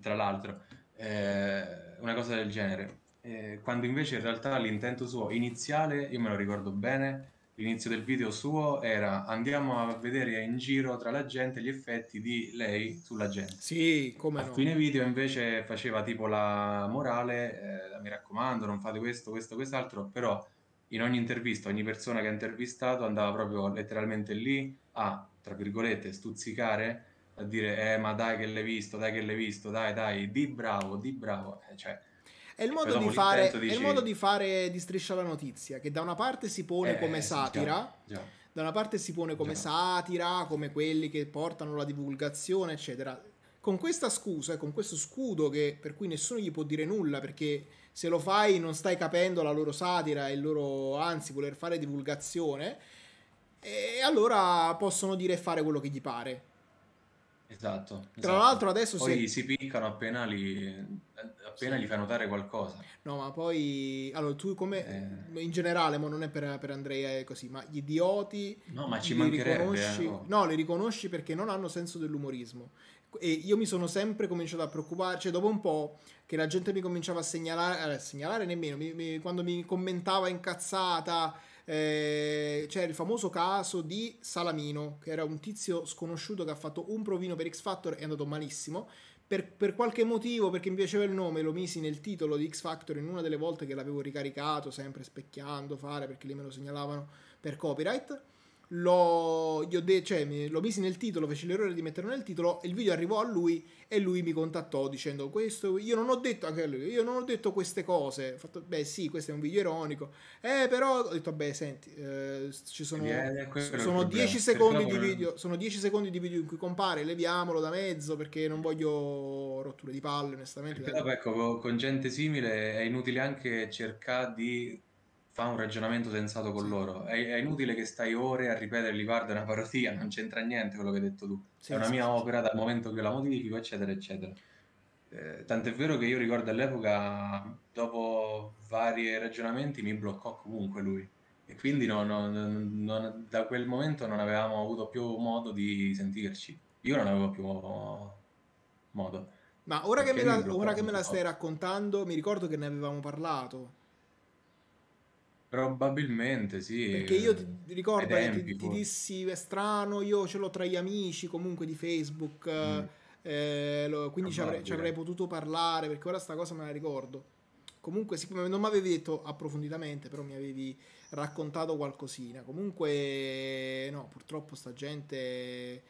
tra l'altro, eh, una cosa del genere. Eh, quando invece in realtà l'intento suo iniziale, io me lo ricordo bene, l'inizio del video suo era andiamo a vedere in giro tra la gente gli effetti di lei sulla gente. Sì, come a no. fine video invece faceva tipo la morale, eh, mi raccomando, non fate questo, questo, quest'altro, però in ogni intervista, ogni persona che ha intervistato andava proprio letteralmente lì a, tra virgolette, stuzzicare, a dire, eh ma dai che l'hai visto, dai che l'hai visto, dai dai, di bravo, di bravo, eh, cioè è il modo, di fare, dici... è il modo di fare di striscia la notizia, che da una parte si pone eh, come satira, già, già. da una parte si pone come già. satira, come quelli che portano la divulgazione, eccetera. Con questa scusa e con questo scudo che, per cui nessuno gli può dire nulla, perché se lo fai non stai capendo la loro satira e il loro, anzi, voler fare divulgazione, e allora possono dire e fare quello che gli pare. Esatto. Tra esatto. l'altro adesso Poi si... si piccano appena li appena sì. gli fai notare qualcosa. No, ma poi allora tu come eh. in generale, ma non è per, per Andrea è così, ma gli idioti No, ma ci mancherebbe, riconosci, eh, no. no, li riconosci perché non hanno senso dell'umorismo. E io mi sono sempre cominciato a preoccupare, cioè dopo un po' che la gente mi cominciava a segnalare, eh, segnalare nemmeno, mi, mi, quando mi commentava incazzata, eh, c'era il famoso caso di Salamino, che era un tizio sconosciuto che ha fatto un provino per X Factor e è andato malissimo. Per, per, qualche motivo, perché mi piaceva il nome, lo misi nel titolo di X Factor in una delle volte che l'avevo ricaricato, sempre specchiando, fare, perché lì me lo segnalavano per copyright lo, de- cioè, lo misi nel titolo, feci l'errore di metterlo nel titolo, il video arrivò a lui e lui mi contattò dicendo questo, io non ho detto, anche lui, io non ho detto queste cose, ho fatto, beh sì, questo è un video ironico, eh però ho detto, beh senti, eh, ci sono, eh, sono 10 secondi di video, sono 10 secondi di video in cui compare, leviamolo da mezzo perché non voglio rotture di palle onestamente. Però ecco, con gente simile è inutile anche cercare di fa un ragionamento sensato con sì. loro. È, è, inutile che stai ore a ripetere, guarda, è una parodia, non c'entra niente quello che hai detto tu. Sì, è una sì, mia opera dal momento che la modifico, eccetera, eccetera. Eh, tant'è vero che io ricordo all'epoca, dopo vari ragionamenti, mi bloccò comunque lui. E quindi no, no, non, da quel momento non avevamo avuto più modo di sentirci. Io non avevo più modo. Ma ora, che me, la, ora che me la stai raccontando, mi ricordo che ne avevamo parlato Probabilmente sì. Perché io ti, ricordo che ti, ti, dissi è strano, io ce l'ho tra gli amici comunque di Facebook, mm. eh, lo, quindi ci avrei, ci avrei, potuto parlare perché ora sta cosa me la ricordo. Comunque sì, non mi avevi detto approfonditamente, però mi avevi raccontato qualcosina. Comunque no, purtroppo sta gente...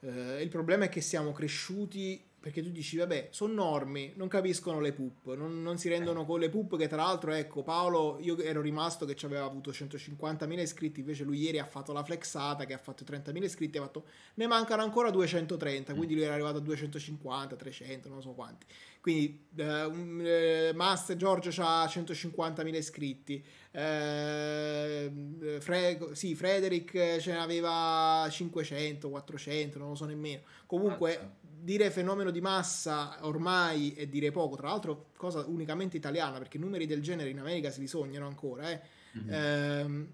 Eh, il problema è che siamo cresciuti perché tu dici, vabbè, sono normi, non capiscono le pup, non, non, si rendono con le pup che tra l'altro, ecco, Paolo, io ero rimasto che aveva avuto 150.000 iscritti, invece lui ieri ha fatto la flexata che ha fatto 30.000 iscritti, ha fatto, ne mancano ancora 230, quindi lui era arrivato a 250, 300, non so quanti. Quindi eh, Master Giorgio ha 150.000 iscritti, eh, Fre- sì, Frederick ce ne aveva 500, 400, non lo so nemmeno. Comunque dire fenomeno di massa ormai è dire poco, tra l'altro cosa unicamente italiana, perché numeri del genere in America si risognano ancora, eh. mm-hmm. ehm,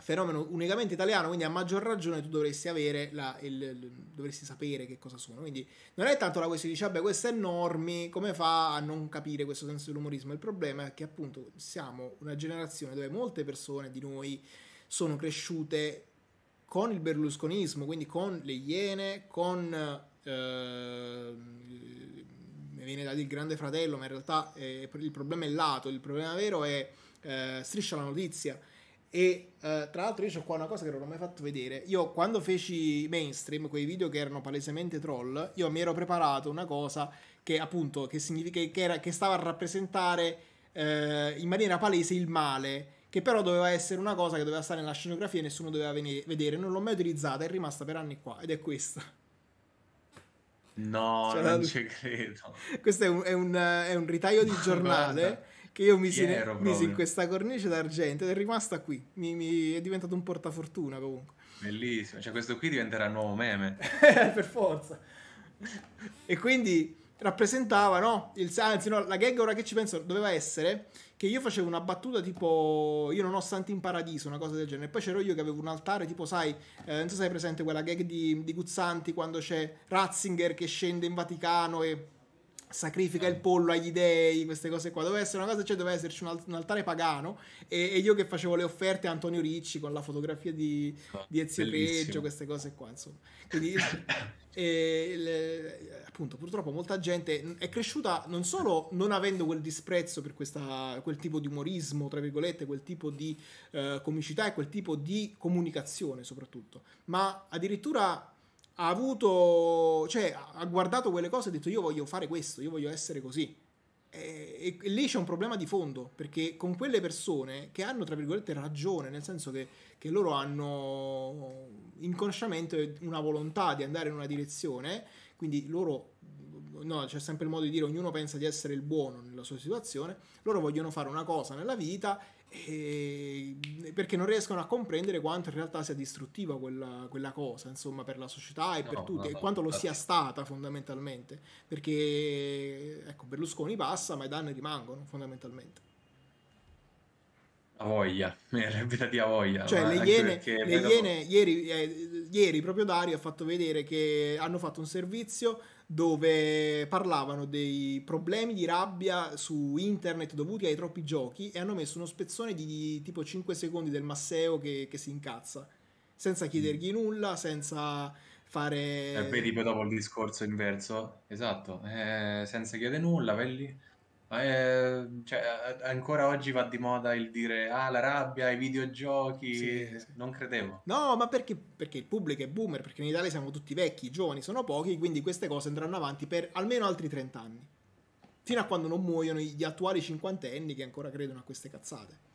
fenomeno unicamente italiano, quindi a maggior ragione tu dovresti avere la, il, il, dovresti sapere che cosa sono. Quindi non è tanto la questione di dice, vabbè, questo è normi, come fa a non capire questo senso dell'umorismo? Il problema è che appunto siamo una generazione dove molte persone di noi sono cresciute con il berlusconismo, quindi con le iene, con eh, mi viene da dire il grande fratello, ma in realtà eh, il problema è lato, il problema vero è eh, striscia la notizia. E eh, tra l'altro io ho qua una cosa che non ho mai fatto vedere. Io quando feci mainstream, quei video che erano palesemente troll, io mi ero preparato una cosa che appunto che significa che, era, che stava a rappresentare eh, in maniera palese il male che però doveva essere una cosa che doveva stare nella scenografia e nessuno doveva venire, vedere. Non l'ho mai utilizzata, è rimasta per anni qua ed è questa. No, cioè, non ci credo. Questo è un, è un, è un ritaglio di giornale che io misi, misi in questa cornice d'argento ed è rimasta qui. Mi, mi è diventato un portafortuna comunque. Bellissimo, cioè questo qui diventerà il nuovo meme. per forza. E quindi rappresentava, no? Il, anzi, no, la gag ora che ci penso doveva essere che io facevo una battuta tipo io non ho santi in paradiso, una cosa del genere. E poi c'ero io che avevo un altare, tipo sai, eh, non so se hai presente quella gag di, di Guzzanti quando c'è Ratzinger che scende in Vaticano e sacrifica il pollo agli dei, queste cose qua. Doveva essere una cosa, cioè doveva esserci un, un altare pagano e, e, io che facevo le offerte a Antonio Ricci con la fotografia di, oh, di Ezio Peggio, queste cose qua, insomma. Quindi, e, le, appunto, purtroppo molta gente è cresciuta non solo non avendo quel disprezzo per questa, quel tipo di umorismo, tra virgolette, quel tipo di uh, comicità e quel tipo di comunicazione soprattutto, ma addirittura ha avuto, cioè ha guardato quelle cose e ha detto io voglio fare questo, io voglio essere così. E, e, lì c'è un problema di fondo, perché con quelle persone che hanno, tra virgolette, ragione, nel senso che, che loro hanno inconsciamente una volontà di andare in una direzione, quindi loro no, c'è sempre il modo di dire ognuno pensa di essere il buono nella sua situazione, loro vogliono fare una cosa nella vita e perché non riescono a comprendere quanto in realtà sia distruttiva quella, quella cosa, insomma, per la società e no, per tutti, no, e quanto lo sia stata fondamentalmente. Perché ecco, Berlusconi passa, ma i danni rimangono fondamentalmente. A voglia, mi di a voglia. Cioè, le Iene, le iene ieri, eh, ieri proprio Dario ha fatto vedere che hanno fatto un servizio dove parlavano dei problemi di rabbia su internet dovuti ai troppi giochi e hanno messo uno spezzone di tipo 5 secondi del Masseo che, che si incazza, senza chiedergli nulla, senza fare... Eh, vedi poi dopo il discorso inverso, esatto, eh, senza chiedere nulla, vai lì eh, cioè, ancora oggi va di moda il dire ah la rabbia, i videogiochi, sì, sì. non credevo. No, ma perché, perché il pubblico è boomer, perché in Italia siamo tutti vecchi, i giovani sono pochi, quindi queste cose andranno avanti per almeno altri 30 anni. Fino a quando non muoiono gli attuali cinquantenni che ancora credono a queste cazzate.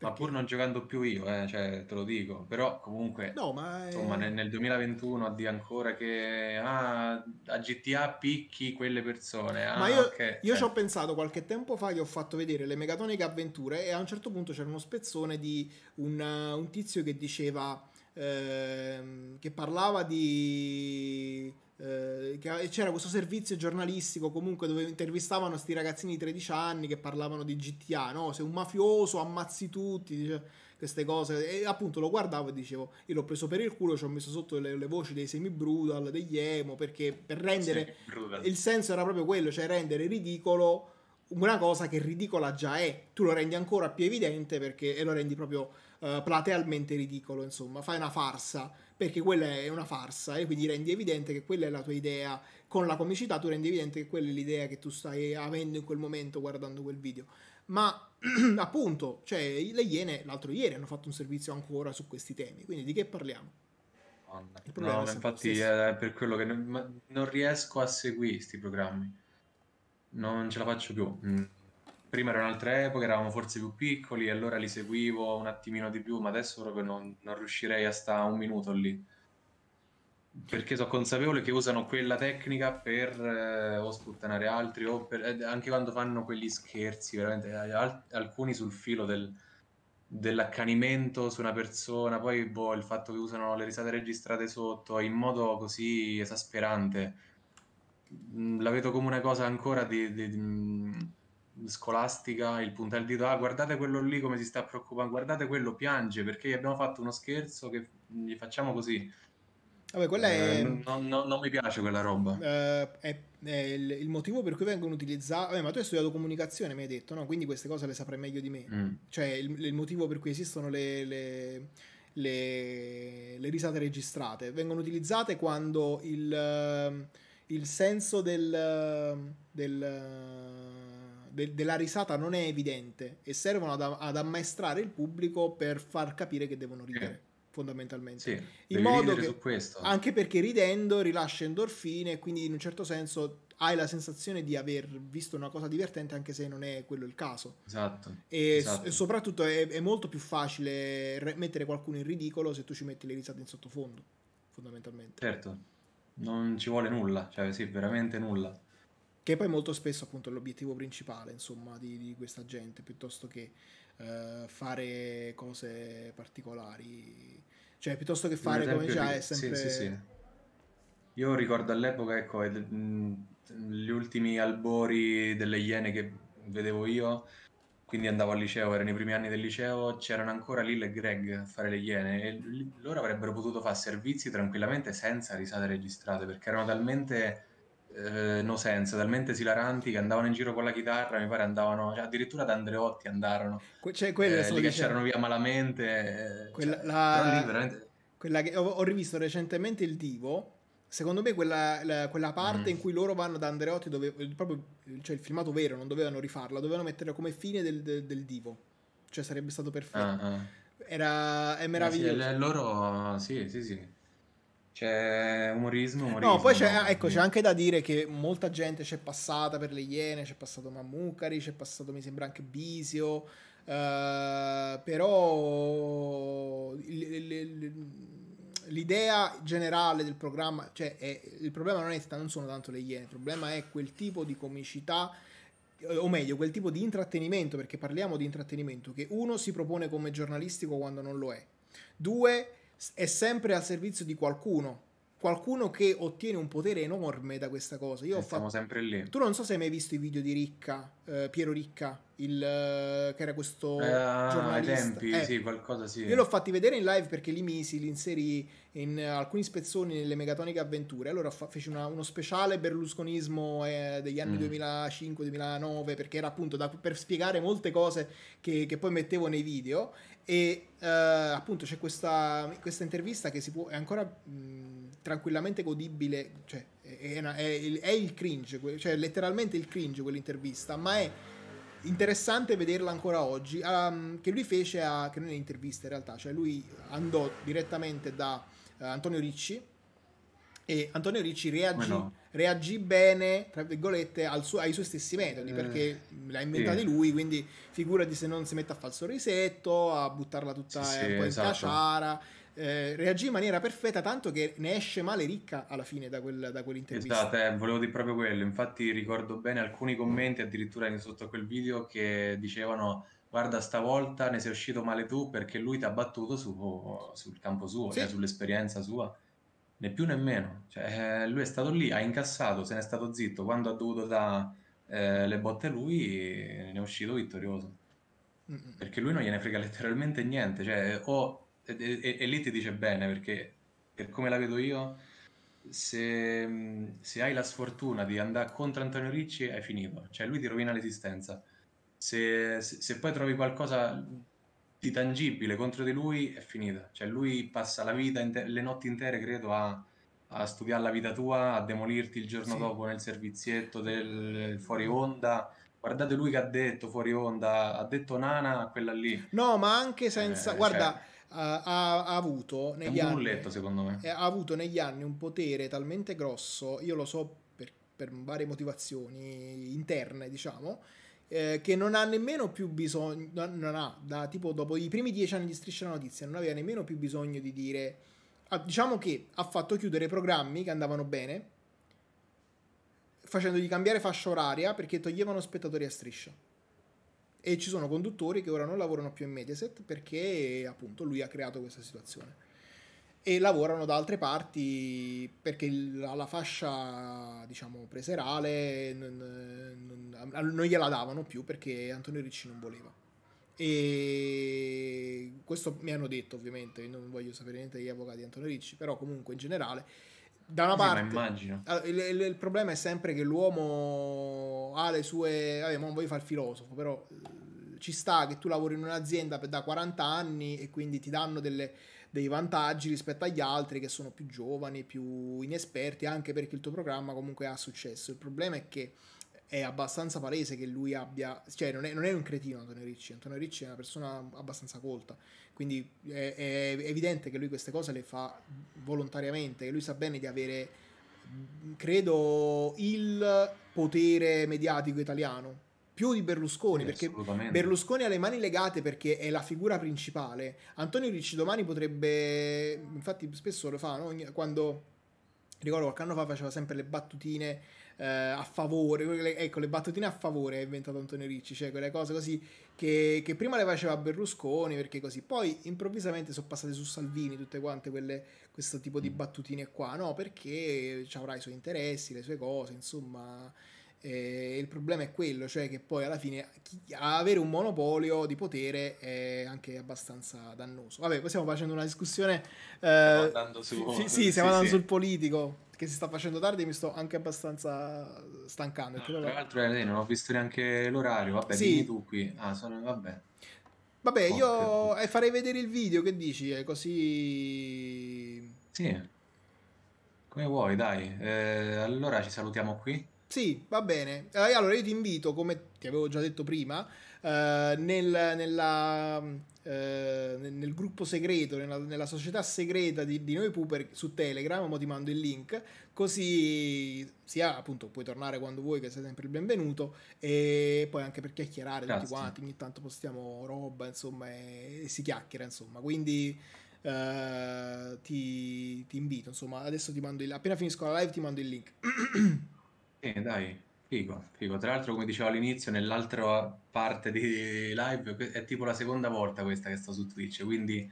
Ma pur non giocando più io, eh, cioè, te lo dico, però comunque, no, ma è... insomma, nel, nel 2021 a dire ancora che ah, a GTA picchi quelle persone. Ah, ma io, okay, io eh. ci ho pensato qualche tempo fa che ho fatto vedere le megatoniche avventure e a un certo punto c'era uno spezzone di un, un tizio che diceva, eh, che parlava di eh, c'era questo servizio giornalistico comunque dove intervistavano questi ragazzini di 13 anni che parlavano di GTA, no? Se un mafioso ammazzi tutti, dice, queste cose. E appunto lo guardavo e dicevo, io l'ho preso per il culo, ci ho messo sotto le, le voci dei semi-brutal, degli emo, perché per rendere... il senso era proprio quello, cioè rendere ridicolo una cosa che ridicola già è. Tu lo rendi ancora più evidente perché e lo rendi proprio uh, platealmente ridicolo, insomma, fai una farsa perché quella è una farsa e quindi rendi evidente che quella è la tua idea. Con la comicità tu rendi evidente che quella è l'idea che tu stai avendo in quel momento guardando quel video. Ma appunto, cioè, le Iene l'altro ieri hanno fatto un servizio ancora su questi temi, quindi di che parliamo? No, infatti è per quello che non, non riesco a seguire questi programmi. Non ce la faccio più. Mm prima era un'altra epoca, eravamo forse più piccoli e allora li seguivo un attimino di più, ma adesso proprio non, non riuscirei a stare un minuto lì. Perché sono consapevole che usano quella tecnica per eh, o sputtanare altri, o per, eh, anche quando fanno quegli scherzi, veramente, eh, al, alcuni sul filo del, dell'accanimento su una persona, poi boh, il fatto che usano le risate registrate sotto in modo così esasperante, mm, la vedo come una cosa ancora di, di, di mm, scolastica il puntare il dito, ah guardate quello lì come si sta preoccupando, guardate quello piange perché gli abbiamo fatto uno scherzo che gli facciamo così. Vabbè, quella è... Eh, non, non, mi piace quella roba. Uh, è, è il, il, motivo per cui vengono utilizzati... Vabbè, ma tu hai studiato comunicazione, mi hai detto, no? Quindi queste cose le saprai meglio di me. Mm. Cioè, il, il, motivo per cui esistono le, le, le, le risate registrate. Vengono utilizzate quando il, il senso del... del de- della risata non è evidente e servono ad, ad, ammaestrare il pubblico per far capire che devono ridere. Eh. Fondamentalmente, sì, in modo che, anche perché ridendo rilascia endorfine e quindi in un certo senso hai la sensazione di aver visto una cosa divertente anche se non è quello il caso. Esatto. E, esatto. s- soprattutto è, è molto più facile re- mettere qualcuno in ridicolo se tu ci metti le risate in sottofondo, fondamentalmente. Certo, non ci vuole nulla, cioè sì, veramente nulla. Che poi molto spesso appunto è l'obiettivo principale, insomma, di, di questa gente, piuttosto che eh, fare cose particolari. Cioè, piuttosto che fare come già è sì, sempre... sì, sì. Io ricordo all'epoca, ecco, gli ultimi albori delle Iene che vedevo io, quindi andavo al liceo, erano i primi anni del liceo, c'erano ancora Lil e Greg a fare le Iene e loro avrebbero potuto fare servizi tranquillamente senza risate registrate, perché erano talmente eh, no sense, talmente esilaranti che andavano in giro con la chitarra, mi pare andavano, cioè, addirittura ad Andreotti andarono, Que- cioè, quella eh, li cacciarono via malamente, eh, Quella, cioè, la- lì veramente... quella che ho, ho rivisto recentemente il Divo. Secondo me quella, la- quella parte Mm. in cui loro vanno da Andreotti, dove, proprio, cioè il filmato vero, non dovevano rifarla, dovevano mettere come fine del, del- del Divo. Cioè sarebbe stato perfetto. Ah. Era, è Eh sì, meraviglioso. le- loro, sì, sì, sì. C'è umorismo, No, umorismo, poi c'è, no? ecco, c'è anche da dire che molta gente c'è passata per le Iene, c'è passato Mammucari, c'è passato mi sembra anche Bisio, eh, però l'idea generale del programma, cioè è- il problema non, è, non sono tanto le Iene, il problema è quel tipo di comicità eh, o meglio, quel tipo di intrattenimento, perché parliamo di intrattenimento, che uno si propone come giornalistico quando non lo è, due è sempre al servizio di qualcuno, qualcuno che ottiene un potere enorme da questa cosa. Io ho Siamo fatto... sempre lì. Tu non so se hai mai visto i video di Ricca, eh, Piero Ricca, il, eh, che era questo ai giornalista. tempi, Eh, sì, qualcosa sì. io l'ho fatti vedere in live perché li misi, li inserì in alcuni spezzoni nelle megatoniche avventure. Allora fa- feci una- uno speciale berlusconismo eh, degli anni Mm. 2005-2009 perché era appunto da- per spiegare molte cose che, che poi mettevo nei video. E eh, appunto c'è questa, questa intervista che si può, è ancora mh, tranquillamente godibile, cioè è, una- è il, è il cringe, cioè letteralmente il cringe quell'intervista, ma è interessante vederla ancora oggi ehm, che lui fece a che non è un'intervista in realtà cioè lui andò direttamente da eh, Antonio Ricci e Antonio Ricci reagì, no? reagì bene tra virgolette al suo- ai suoi stessi metodi Eh, perché l'ha inventati sì. lui quindi figurati se non si mette a fare il sorrisetto a buttarla tutta Sì, eh, sì, un po' in esatto. caciara eh, reagì in maniera perfetta tanto che ne esce male ricca alla fine da, quel, da quell'intervista Esatto, eh, volevo dire proprio quello. Infatti ricordo bene alcuni commenti addirittura sotto a quel video che dicevano guarda stavolta ne sei uscito male tu perché lui ti ha battuto su- sul campo suo, Sì. cioè sull'esperienza sua. Né più né meno. Cioè, eh, lui è stato lì, ha incassato, se n'è stato zitto. Quando ha dovuto dare le botte lui, ne è uscito vittorioso. Mm-mm. Perché lui non gliene frega letteralmente niente. Cioè, o- e, e- e lì ti dice bene, perché per come la vedo io, se, se hai la sfortuna di andare contro Antonio Ricci, hai finito. Cioè, lui ti rovina l'esistenza. Se, se- se poi trovi qualcosa di tangibile contro di lui, è finita. Cioè, lui passa la vita, le notti intere, credo, a, a studiare la vita tua, a demolirti il giorno Sì. dopo nel servizietto del fuori onda. Guardate lui che ha detto fuori onda, ha detto Nana a quella lì. no ma anche senza Eh, guarda cioè, ha, ha- ha avuto negli anni bulletto, secondo me. eh, ha avuto negli anni un potere talmente grosso, io lo so per, per varie motivazioni interne, diciamo, eh, che non ha nemmeno più bisogno, non, non ha, da tipo dopo i primi dieci anni di Striscia la Notizia, non aveva nemmeno più bisogno di dire, ah, diciamo che ha fatto chiudere programmi che andavano bene, facendogli cambiare fascia oraria perché toglievano spettatori a Striscia. E ci sono conduttori che ora non lavorano più in Mediaset perché appunto lui ha creato questa situazione. E lavorano da altre parti perché la, la fascia diciamo preserale non, non- non gliela davano più perché Antonio Ricci non voleva. E questo mi hanno detto ovviamente non voglio sapere niente degli avvocati di Antonio Ricci però comunque in generale da una Sì, parte immagino. Ah, Il, il- il problema è sempre che l'uomo ha le sue. Vabbè, non voglio fare il filosofo, però eh, ci sta che tu lavori in un'azienda da 40 anni e quindi ti danno delle- dei vantaggi rispetto agli altri che sono più giovani, più inesperti, anche perché il tuo programma comunque ha successo. Il problema è che è abbastanza palese che lui abbia. cioè, non è, non è un cretino Antonio Ricci. Antonio Ricci è una persona abbastanza colta. Quindi è, è evidente che lui queste cose le fa volontariamente, che lui sa bene di avere credo, il potere mediatico italiano. Più di Berlusconi, Sì, perché. Berlusconi ha le mani legate perché è la figura principale. Antonio Ricci domani potrebbe, infatti spesso lo fa, no? Quando ricordo qualche anno fa faceva sempre le battutine eh, a favore, quelle- ecco le battutine a favore ha inventato Antonio Ricci, cioè quelle cose così che, che prima le faceva Berlusconi perché così, poi improvvisamente sono passate su Salvini tutte quante quelle, questo tipo di Mm. battutine qua, no? Perché ci avrà i suoi interessi, le sue cose, insomma... eh, il problema è quello, cioè che poi alla fine chi- avere un monopolio di potere è anche abbastanza dannoso. Vabbè, poi stiamo facendo una discussione. Stiamo eh, andando su- sì, stiamo sì, andando sì. sul politico che si sta facendo tardi mi sto anche abbastanza stancando. Tra l'altro, eh, non ho visto neanche l'orario. Vabbè, Sì. dimmi tu qui. Ah, sono... vabbè. Vabbè, io Porca eh, farei vedere il video, che dici? Eh, così... Sì, come vuoi, dai. Eh, allora ci salutiamo qui. Sì, va bene. Eh, allora io ti invito, come ti avevo già detto prima, eh, nel, nella, eh, nel- gruppo segreto, nella, nella società segreta di, di Noi Puper su Telegram, mo ti mando il link, così sia appunto puoi tornare quando vuoi, che sei sempre il benvenuto, e poi anche per chiacchierare tutti Grazie. quanti, ogni tanto postiamo roba, insomma, e, e si chiacchiera, insomma. Quindi eh, ti, ti invito, insomma, adesso ti mando il... Appena finisco la live ti mando il link. Sì, dai, figo, figo. Tra l'altro, come dicevo all'inizio, nell'altra parte di live è tipo la seconda volta questa che sto su Twitch, quindi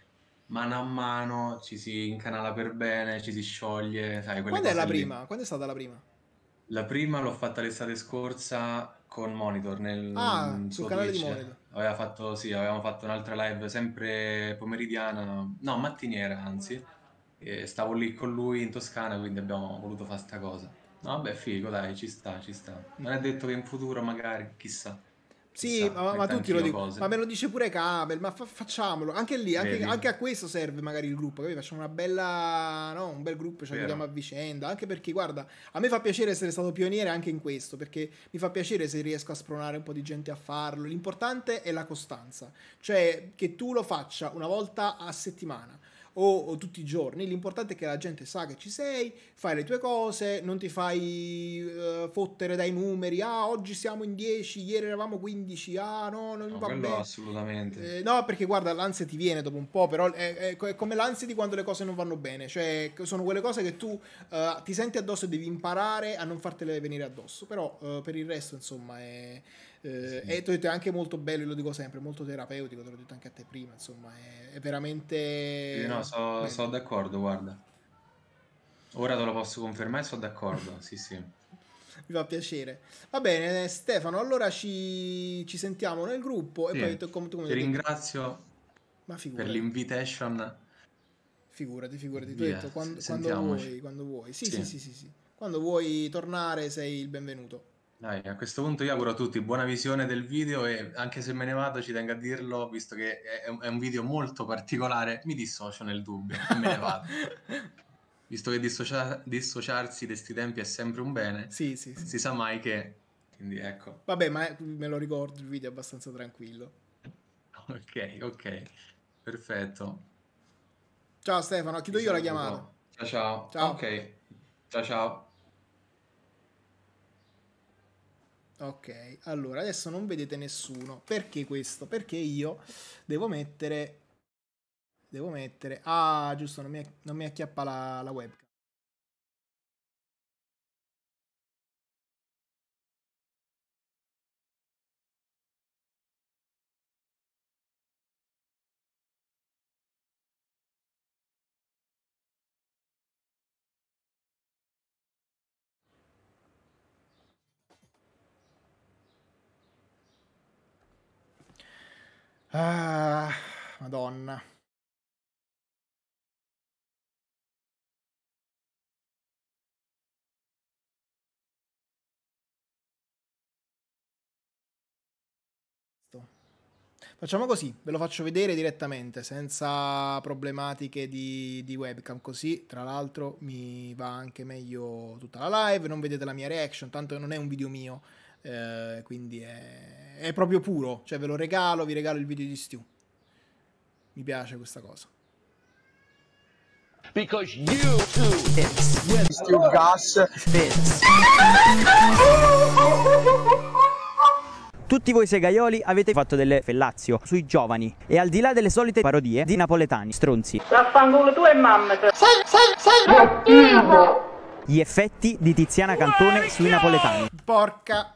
mano a mano ci si incanala per bene, ci si scioglie, sai, Quando è la lì. prima? Quando è stata la prima? La prima l'ho fatta l'estate scorsa con Monitor nel Ah, mm, sul canale di Twitch. Monitor. Aveva fatto, sì, avevamo fatto un'altra live sempre pomeridiana, no, mattiniera anzi. E stavo lì con lui in Toscana, quindi abbiamo voluto fare sta cosa. No, vabbè, figo, dai, ci sta, ci sta. Non è detto che in futuro magari, chissà, Sì, chissà, ma, ma tutti lo dicono. Ma me lo dice pure Kabel, ma fa- facciamolo. Anche lì, anche, anche a questo serve magari il gruppo. Capito? Facciamo una bella, no, un bel gruppo, ci Vero. aiutiamo a vicenda. Anche perché, guarda, a me fa piacere essere stato pioniere anche in questo, perché mi fa piacere se riesco a spronare un po' di gente a farlo. L'importante è la costanza, cioè che tu lo faccia una volta a settimana. O, o tutti i giorni, l'importante è che la gente sa che ci sei, fai le tue cose, non ti fai eh, fottere dai numeri, ah oggi siamo in 10, ieri eravamo 15, ah no, non No, va bene. assolutamente. Eh, no, perché guarda, l'ansia ti viene dopo un po', però è, è- come l'ansia di quando le cose non vanno bene, cioè sono quelle cose che tu eh, ti senti addosso e devi imparare a non fartele venire addosso, però eh, per il resto insomma è, eh, Sì. è, t'ho detto, è anche molto bello, lo dico sempre, molto terapeutico, te l'ho detto anche a te prima, insomma è, è veramente... Sì, no, so- sono d'accordo, guarda. Ora te lo posso confermare, sono d'accordo, sì, sì. Mi fa piacere. Va bene, Stefano, allora ci, ci sentiamo nel gruppo Sì. e poi tu, come, come Ti ringrazio Ma per l'invitation. Figurati, figurati, ti ho detto quando, quando vuoi, quando vuoi. Sì. sì, sì, sì, sì. Quando vuoi tornare sei il benvenuto. Dai, a questo punto io auguro a tutti buona visione del video e anche se me ne vado ci tengo a dirlo, visto che è un, è un video molto particolare, mi dissocio nel dubbio me ne vado. Visto che dissocia- dissociarsi di questi tempi è sempre un bene, sì, sì, sì. si sa mai che... Quindi ecco, Vabbè, ma me lo ricordo, il video è abbastanza tranquillo. ok, ok, perfetto. Ciao Stefano, chiudo io la chiamata. Ciao ciao. Ciao. Ok, ciao ciao. Ok, allora adesso non vedete nessuno. Perché questo? Perché io devo mettere... Devo mettere... Ah, giusto, non mi, non mi acchiappa la, la webcam. Ah, Madonna. Facciamo così, ve lo faccio vedere direttamente, senza problematiche di, di webcam, così tra l'altro mi va anche meglio tutta la live, non vedete la mia reaction, tanto non è un video mio, eh, quindi è, è proprio puro, cioè ve lo regalo, vi regalo il video di Stu. Mi piace questa cosa. Because you too fits. Stu Gas. Tutti voi segaioli avete fatto delle fellazio sui giovani e al di là delle solite parodie di napoletani, stronzi, Vaffanculo tu e mamma. te. gli effetti di Tiziana Cantone sui napoletani. Porca.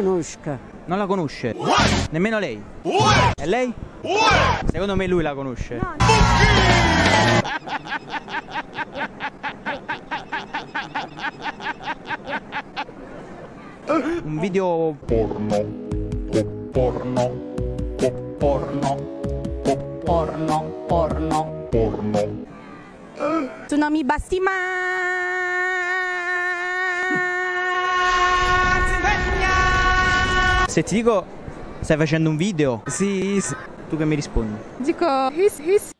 conosco. Non la conosce? Nemmeno lei? E lei? Secondo me lui la conosce. Un video Tu non mi basti mai. Se ti dico stai facendo un video? Sì, sì. Tu che mi rispondi? Dico, his, his.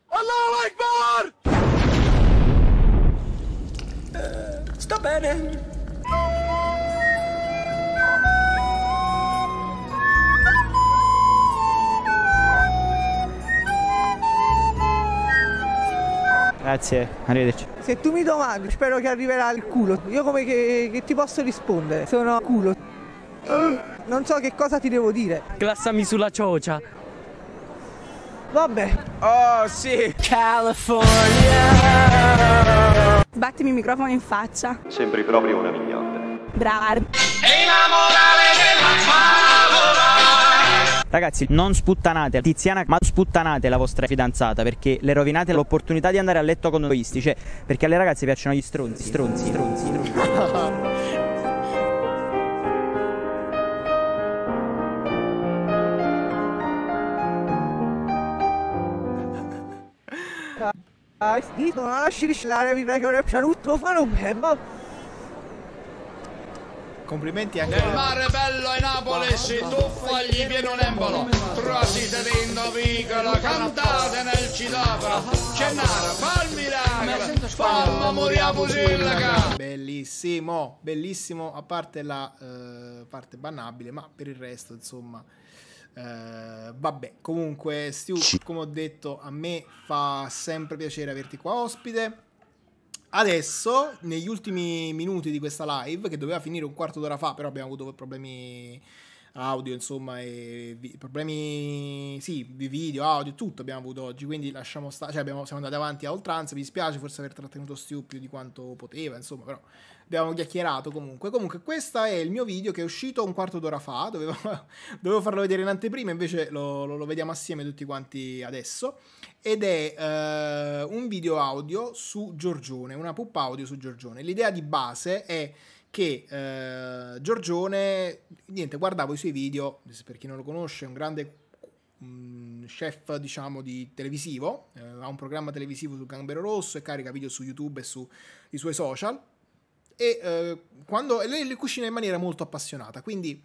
Grazie, arrivederci. Se tu mi domandi, spero che arriverà il culo. Io come che, che ti posso rispondere? Sono culo. Non so che cosa ti devo dire. Glassami sulla ciocia. Vabbè. Sbattimi il microfono in faccia. Sembri proprio una mignotta. Brava. Ragazzi, non sputtanate Tiziana, ma sputtanate la vostra fidanzata perché le rovinate l'opportunità di andare a letto con egoisti. Cioè, perché alle ragazze piacciono gli stronzi, stronzi, stronzi, stronzi. Schifo, non lasci risciare, mi prego, è piaciuto fare un bembo. Complimenti anche Nel mare bello in Napoli si tuffa gli viene un embolo. Trasi sedendo piccola cantate nel citaforo Cennara fa il miracolo Famma morire pusilla Bellissimo, bellissimo, a parte la eh, parte bannabile, ma per il resto, insomma, eh, vabbè, comunque, Stu, come ho detto, a me fa sempre piacere averti qua ospite. Adesso, negli ultimi minuti di questa live, che doveva finire un quarto d'ora fa, però abbiamo avuto problemi audio, insomma, e vi- problemi, sì, video, audio, tutto abbiamo avuto oggi, quindi lasciamo stare, cioè abbiamo- siamo andati avanti a oltranza, mi dispiace forse aver trattenuto Stu più di quanto poteva, insomma, però abbiamo chiacchierato comunque. Comunque, questo è il mio video che è uscito un quarto d'ora fa, dovevo, dovevo farlo vedere in anteprima, invece lo, lo- lo vediamo assieme tutti quanti adesso, ed è eh, un video audio su Giorgione, una pup audio su Giorgione. L'idea di base è che eh, Giorgione, niente, guardavo i suoi video, per chi non lo conosce, è un grande mm, chef, diciamo, di televisivo, eh, ha un programma televisivo sul Gambero Rosso e carica video su YouTube e sui suoi social. E eh, quando lei le cucina in maniera molto appassionata, quindi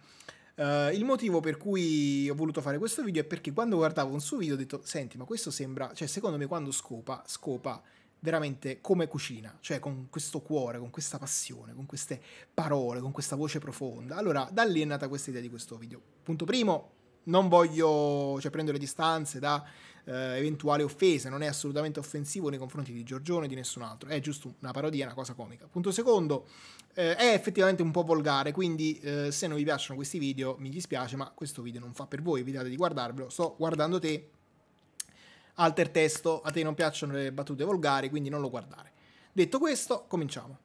eh, il motivo per cui ho voluto fare questo video è perché quando guardavo un suo video ho detto, senti, ma questo sembra, cioè secondo me quando scopa, scopa veramente come cucina, cioè con questo cuore, con questa passione, con queste parole, con questa voce profonda. Allora, da lì è nata questa idea di questo video. Punto primo, non voglio cioè, prendere distanze da eh, eventuali offese, non è assolutamente offensivo nei confronti di Giorgione e di nessun altro, è giusto una parodia, una cosa comica. Punto secondo, eh, è effettivamente un po' volgare, quindi eh, se non vi piacciono questi video mi dispiace, ma questo video non fa per voi, evitate di guardarvelo, sto guardando te, alter testo, a te non piacciono le battute volgari, quindi non lo guardare. Detto questo, cominciamo.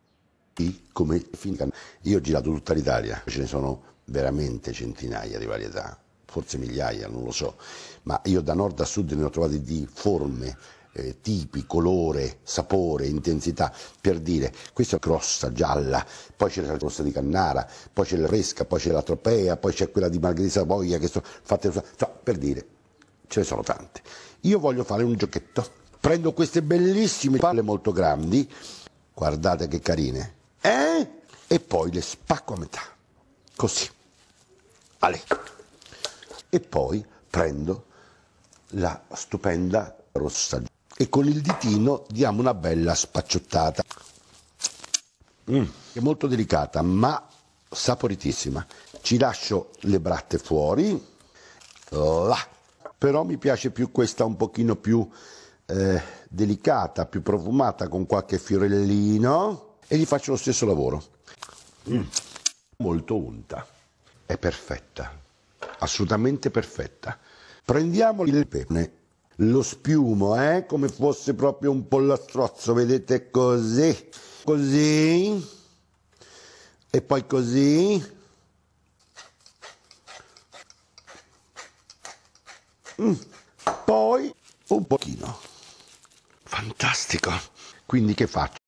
come Fincan. Io ho girato tutta l'Italia, ce ne sono veramente centinaia di varietà, forse migliaia, non lo so, ma io da nord a sud ne ho trovati di forme, eh, tipi, colore, sapore, intensità, per dire, questa è crosta gialla, poi c'è la crosta di Cannara, poi c'è la Resca, poi c'è la Tropea, poi c'è quella di Margherita Savoia, che sono fatte, cioè, per dire, ce ne sono tante. Io voglio fare un giochetto Prendo queste bellissime palle molto grandi, guardate che carine, eh? E poi le spacco a metà, così. Ale. E poi prendo la stupenda rossa e con il ditino diamo una bella spacciottata. Mm, è molto delicata ma saporitissima. Ci lascio le bratte fuori. Là. Però mi piace più questa un pochino più eh, delicata, più profumata con qualche fiorellino e gli faccio lo stesso lavoro. Mm. Molto unta. È perfetta. Assolutamente perfetta. Prendiamo il pene lo spiumo, eh? come fosse proprio un pollastrozzo, vedete così, così, e poi così. Mm. Poi un pochino. Fantastico. Quindi che faccio?